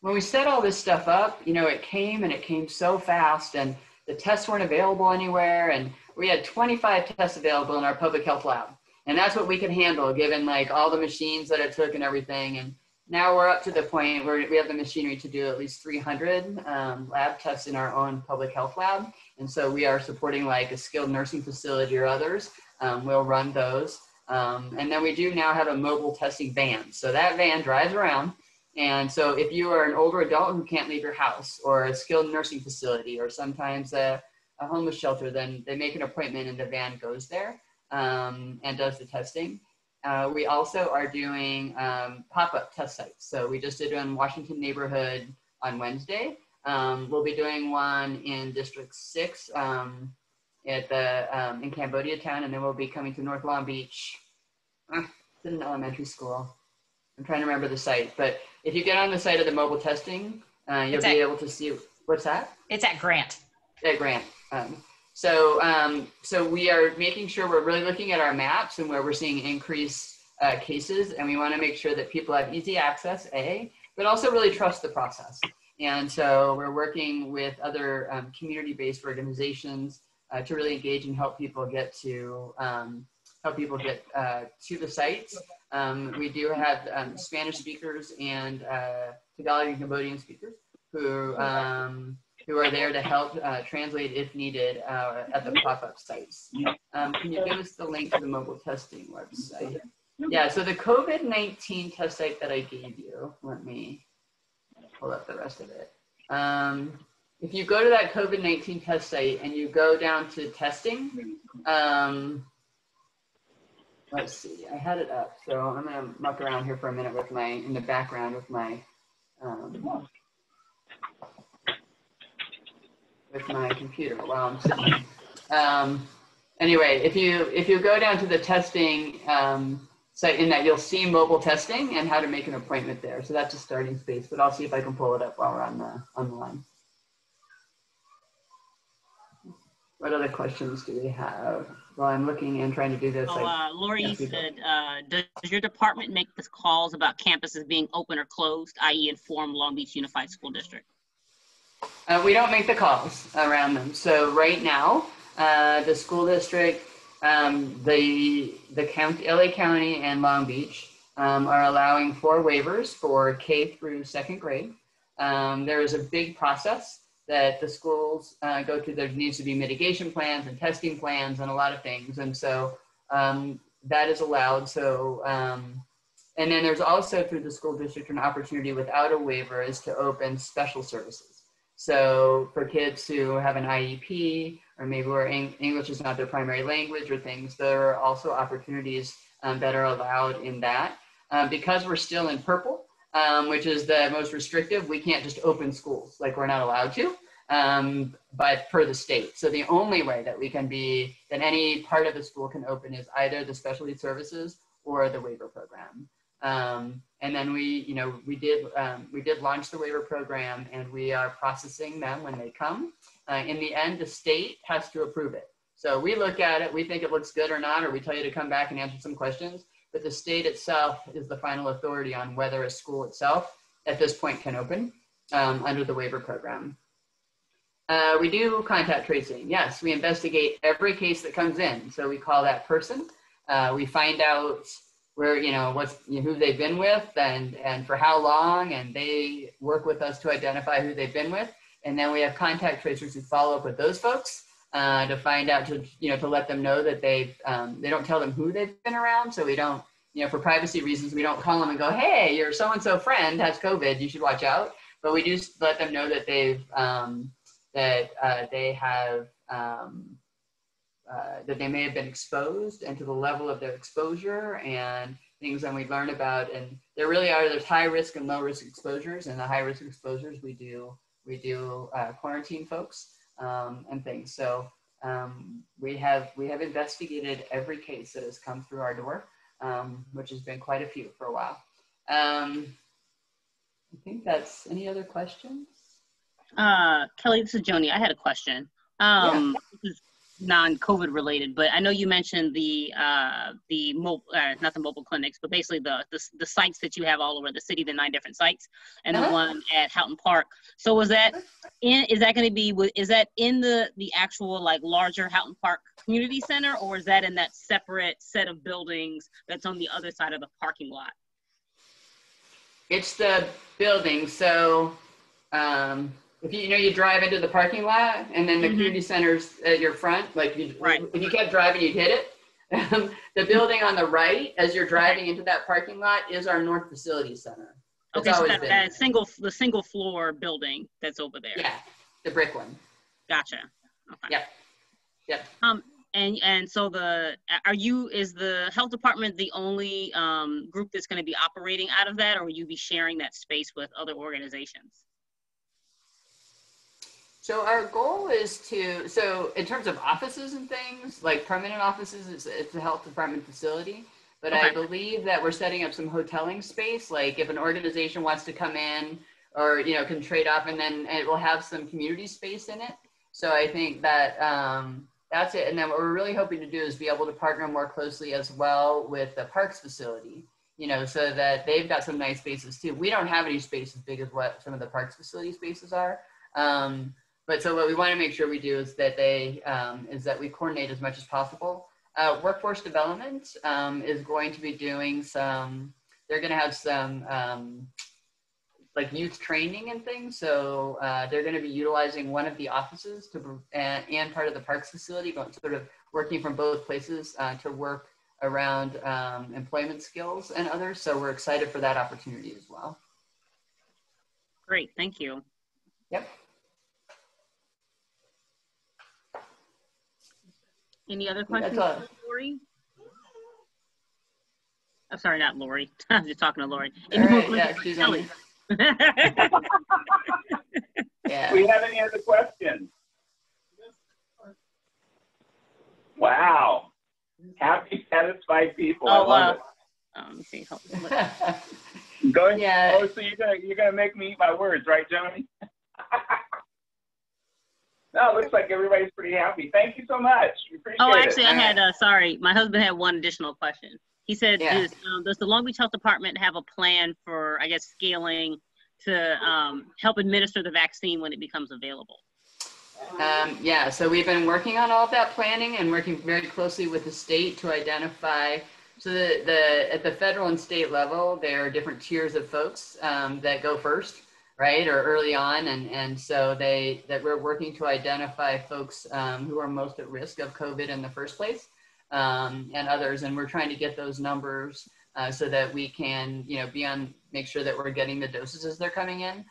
when we set all this stuff up, you know, it came and it came so fast, and the tests weren't available anywhere, and we had 25 tests available in our public health lab. And that's what we could handle given like all the machines that it took and everything. And now we're up to the point where we have the machinery to do at least 300 um, lab tests in our own public health lab. And so we are supporting like a skilled nursing facility or others. Um, we'll run those um, and then we do now have a mobile testing van so that van drives around and so if you are an older adult who can't leave your house or a skilled nursing facility or sometimes a, a homeless shelter then they make an appointment and the van goes there um, and does the testing. Uh, we also are doing um, pop-up test sites. So we just did one in Washington neighborhood on Wednesday. Um, we'll be doing one in District 6 um, at the, um, in Cambodia Town, and then we'll be coming to North Long Beach. Uh, it's an elementary school. I'm trying to remember the site, but if you get on the site of the mobile testing, uh, you'll It's be at- able to see, what's that? It's at Grant. At Grant. Um, so, um, so we are making sure we're really looking at our maps and where we're seeing increased uh, cases, and we want to make sure that people have easy access, A, but also really trust the process. And so we're working with other um, community-based organizations uh, to really engage and help people get to um, help people get uh, to the sites. Um, we do have um, Spanish speakers and uh, Tagalog and Cambodian speakers who um, who are there to help uh, translate if needed uh, at the pop-up sites. Um, can you give us the link to the mobile testing website? Yeah, so the COVID-19 test site that I gave you, let me pull up the rest of it. Um, if you go to that COVID-19 test site and you go down to testing, um, let's see, I had it up. So I'm gonna muck around here for a minute with my, in the background with my, um, with my computer while I'm sitting. Um, anyway, if you if you go down to the testing um, site in that, you'll see mobile testing and how to make an appointment there. So that's a starting space. But I'll see if I can pull it up while we're on the on the line. What other questions do we have? While I'm looking and trying to do this, I, uh, Lori Yeah, said, uh, does your department make the calls about campuses being open or closed, i.e. inform Long Beach Unified School District? Uh, we don't make the calls around them. So right now, uh, the school district, um, the the county, LA County, and Long Beach um, are allowing four waivers for K through second grade. Um, there is a big process that the schools uh, go through. There needs to be mitigation plans and testing plans and a lot of things, and so um, that is allowed. So. Um, and then there's also through the school district an opportunity without a waiver is to open special services. So for kids who have an IEP or maybe where English is not their primary language or things, there are also opportunities um, that are allowed in that. Um, because we're still in purple, um, which is the most restrictive, we can't just open schools like we're not allowed to, um, but per the state. So the only way that we can be, that any part of the school can open is either the specialty services or the waiver program. Um, and then we, you know, we did um, we did launch the waiver program, and we are processing them when they come. Uh, in the end, the state has to approve it. So we look at it, we think it looks good or not, or we tell you to come back and answer some questions. But the state itself is the final authority on whether a school itself, at this point, can open um, under the waiver program. Uh, we do contact tracing. Yes, we investigate every case that comes in. So we call that person. Uh, we find out where you know what's you know, who they've been with and and for how long and they work with us to identify who they've been with and then we have contact tracers who follow up with those folks uh, to find out to you know to let them know that they've um, they don't tell them who they've been around. So we don't you know for privacy reasons we don't call them and go hey your so and so friend has covid. You should watch out. But we do let them know that they've um, that uh, they have um, uh, that they may have been exposed and to the level of their exposure and things and we learn about. And there really are there's high risk and low risk exposures, and the high risk exposures we do we do uh, quarantine folks um, and things. So um, we have we have investigated every case that has come through our door, um, which has been quite a few for a while. Um, I think that's any other questions. Uh, Kelly, this is Joni. I had a question. Um, this is non-COVID related, but I know you mentioned the uh, the mo- uh, not the mobile clinics, but basically the, the the sites that you have all over the city, the nine different sites, and Uh-huh. the one at Houghton Park. So was that in? Is that going to be? with- Is that in the the actual like larger Houghton Park Community Center, or is that in that separate set of buildings that's on the other side of the parking lot? It's the building. So um, if you, you know you drive into the parking lot and then the Mhm. community center's at your front, like you, Right. if you kept driving, you'd hit it. Um, the building on the right, as you're driving into that parking lot, is our North Facility Center. It's Okay, so that, that single the single floor building that's over there. Yeah, the brick one. Gotcha. Okay. Yep. Yep. Um, and and so the are you is the health department the only um group that's going to be operating out of that, or will you be sharing that space with other organizations? So our goal is to, so in terms of offices and things, like permanent offices, it's, it's a health department facility. But I believe that we're setting up some hoteling space, like if an organization wants to come in or, you know, can trade off and then it will have some community space in it. So I think that um, that's it. And then what we're really hoping to do is be able to partner more closely as well with the parks facility, you know, so that they've got some nice spaces too. We don't have any space as big as what some of the parks facility spaces are. Um, but so what we want to make sure we do is that they um, is that we coordinate as much as possible. Uh, workforce development um, is going to be doing some. They're going to have some um, like youth training and things. So uh, they're going to be utilizing one of the offices to and, and part of the parks facility, going sort of working from both places uh, to work around um, employment skills and others. So we're excited for that opportunity as well. Great, thank you. Yep. Any other questions, all. Lori? I'm sorry, not Lori. I'm just talking to Lori. Any more right, yeah, questions for she's Kelly? Yeah. We have any other questions? Wow. Happy, satisfied people. I Oh, love Um, let me see. Hold- Go ahead. Yeah. Oh, so you're gonna you're gonna make me eat my words, right, Joni? No, it looks like everybody's pretty happy. Thank you so much. We appreciate Oh, it. actually, I had, uh, sorry, my husband had one additional question. He said, Yeah. does, um, does the Long Beach Health Department have a plan for, I guess, scaling to um, help administer the vaccine when it becomes available? Um, yeah, so we've been working on all of that planning and working very closely with the state to identify. So the, the at the federal and state level, there are different tiers of folks um, that go first, right, or early on, and and so they that we're working to identify folks um, who are most at risk of COVID in the first place, um, and others, and we're trying to get those numbers uh, so that we can you know be on make sure that we're getting the doses as they're coming in.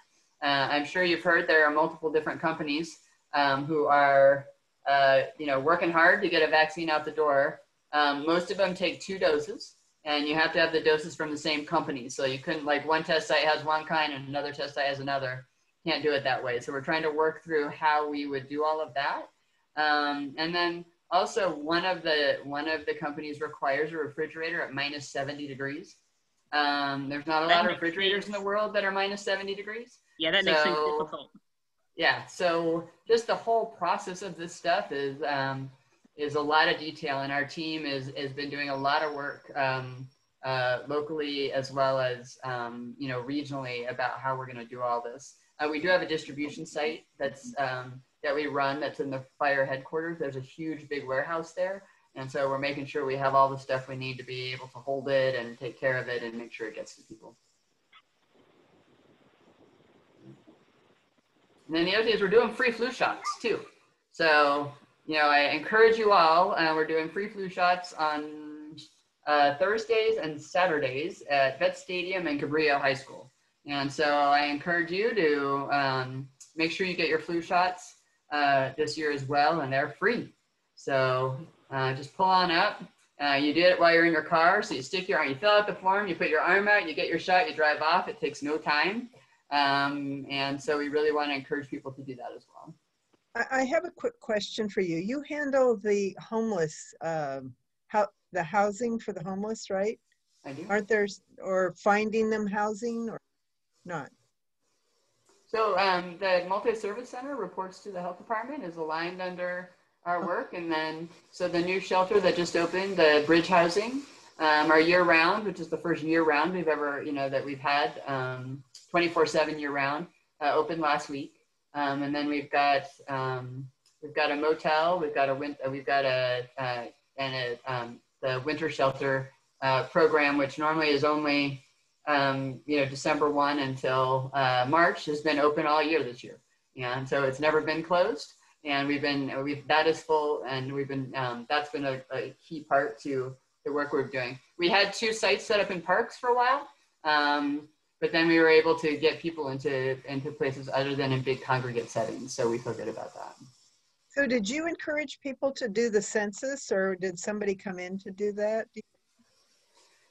Uh, I'm sure you've heard there are multiple different companies um, who are uh, you know working hard to get a vaccine out the door. Um, most of them take two doses, and you have to have the doses from the same company. So you couldn't like one test site has one kind and another test site has another. Can't do it that way. So we're trying to work through how we would do all of that. Um, and then also one of the one of the companies requires a refrigerator at minus 70 degrees. Um, there's not a That lot of refrigerators in the world that are minus 70 degrees. Yeah, that makes things difficult. Yeah, so just the whole process of this stuff is um, is a lot of detail, and our team is has been doing a lot of work um, uh, locally as well as um, you know regionally about how we're going to do all this. Uh, we do have a distribution site that's um, that we run that's in the fire headquarters. There's a huge big warehouse there, and so we're making sure we have all the stuff we need to be able to hold it and take care of it and make sure it gets to people. And then the other thing is we're doing free flu shots too. So, you know, I encourage you all, uh, we're doing free flu shots on uh, Thursdays and Saturdays at Vet Stadium and Cabrillo High School. And so I encourage you to um, make sure you get your flu shots uh, this year as well, and they're free. So uh, just pull on up. Uh, you do it while you're in your car. So you stick your arm, you fill out the form, you put your arm out, you get your shot, you drive off. It takes no time. Um, and so we really want to encourage people to do that as well. I, I have a quick question for you. You handle the homeless, um, how, the housing for the homeless, right? I do. Aren't there, or finding them housing or not? So um, the multi-service center reports to the health department, is aligned under our work, and then so the new shelter that just opened, the bridge housing, um, our year-round, which is the first year-round we've ever, you know, that we've had, um, 24/7 year-round, uh, opened last week, um, and then we've got um, we've got a motel, we've got a uh, we've got a uh, and a um, the winter shelter uh, program, which normally is only um, you know, December 1 until uh, March has been open all year this year. Yeah, and so it's never been closed. And we've been, we've, that is full and we've been, um, that's been a, a key part to the work we're doing. We had two sites set up in parks for a while, um, but then we were able to get people into, into places other than in big congregate settings. So we feel good about that. So did you encourage people to do the census or did somebody come in to do that?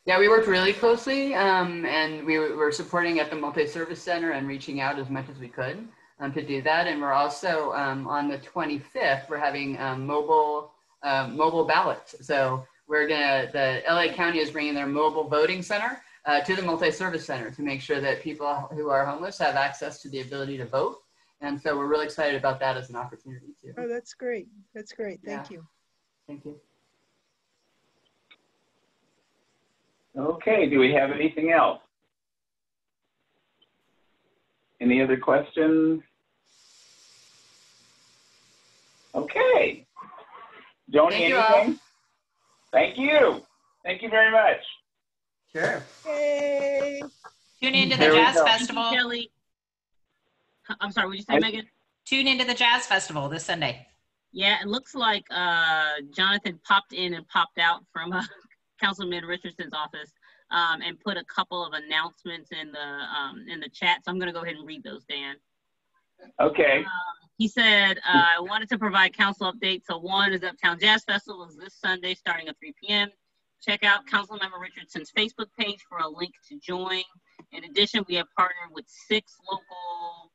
Yeah, we worked really closely, um, and we were, supporting at the multi-service center and reaching out as much as we could um, to do that. And we're also um, on the 25th, we're having um, mobile um, mobile ballots. So we're gonna the LA County is bringing their mobile voting center uh, to the multi-service center to make sure that people who are homeless have access to the ability to vote. And so we're really excited about that as an opportunity too. Oh, that's great. That's great. Thank you. Thank you. Okay, do we have anything else? Any other questions? Okay. Joni, Thank you all. anything? Thank you. Thank you very much. Sure. Yay. Tune into the Jazz go. Thank you, Festival. Kelly. I'm sorry, what did you say, I- Megan? Tune into the Jazz Festival this Sunday. Yeah, it looks like uh, Jonathan popped in and popped out from uh, Councilman Richardson's office um, and put a couple of announcements in the um, in the chat. So I'm going to go ahead and read those, Dan. Okay, He said, uh, I wanted to provide council updates. So one is Uptown Jazz Festival is this Sunday starting at 3 p.m. Check out Councilmember Richardson's Facebook page for a link to join. In addition, we have partnered with six local,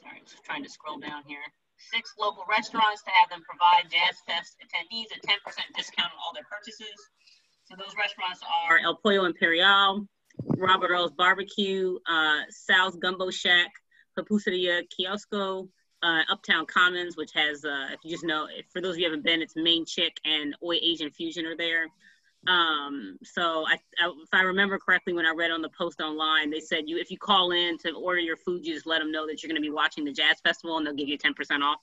sorry, just trying to scroll down here, six local restaurants to have them provide Jazz Fest attendees a 10% discount on all their purchases. So those restaurants are El Pollo Imperial, Robert Earl's Barbecue, uh, Sal's Gumbo Shack, Papusaria Kiosco, uh, Uptown Commons, which has, uh, if you just know, for those of you who haven't been, it's Main Chick and Oi Asian Fusion are there. Um, so I, I, if I remember correctly, when I read on the post online, they said you, if you call in to order your food, you just let them know that you're going to be watching the Jazz Festival and they'll give you 10% off.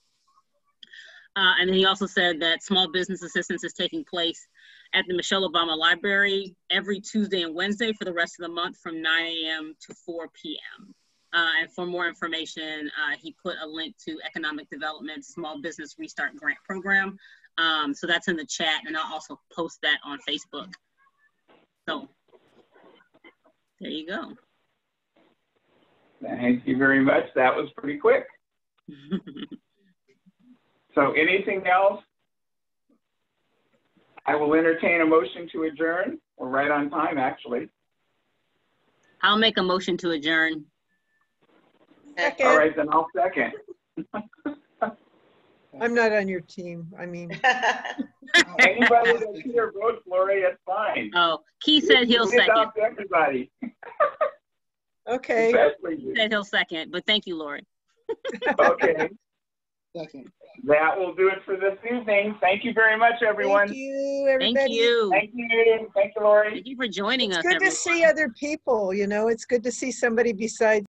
Uh, and then he also said that small business assistance is taking place at the Michelle Obama Library every Tuesday and Wednesday for the rest of the month from 9 a.m. to 4 p.m. Uh, and for more information, uh, he put a link to Economic Development Small Business Restart Grant Program. Um, so that's in the chat, and I'll also post that on Facebook. So there you go. thank you very much. That was pretty quick. So anything else? I will entertain a motion to adjourn. We're right on time, actually. I'll make a motion to adjourn. All Second, right, then I'll second. I'm not on your team. I mean, Anybody that's here votes Lori, it's fine. Oh, Key said he'll You second. adopt Everybody, okay. especially you. Said he'll second, but thank you, Lori. Okay, Second. that will do it for this evening. Thank you very much, everyone. Thank you, everybody. Thank you. Thank you. Thank you, Lori. Thank you for joining It's us. good to see other people, you know, it's good to see somebody besides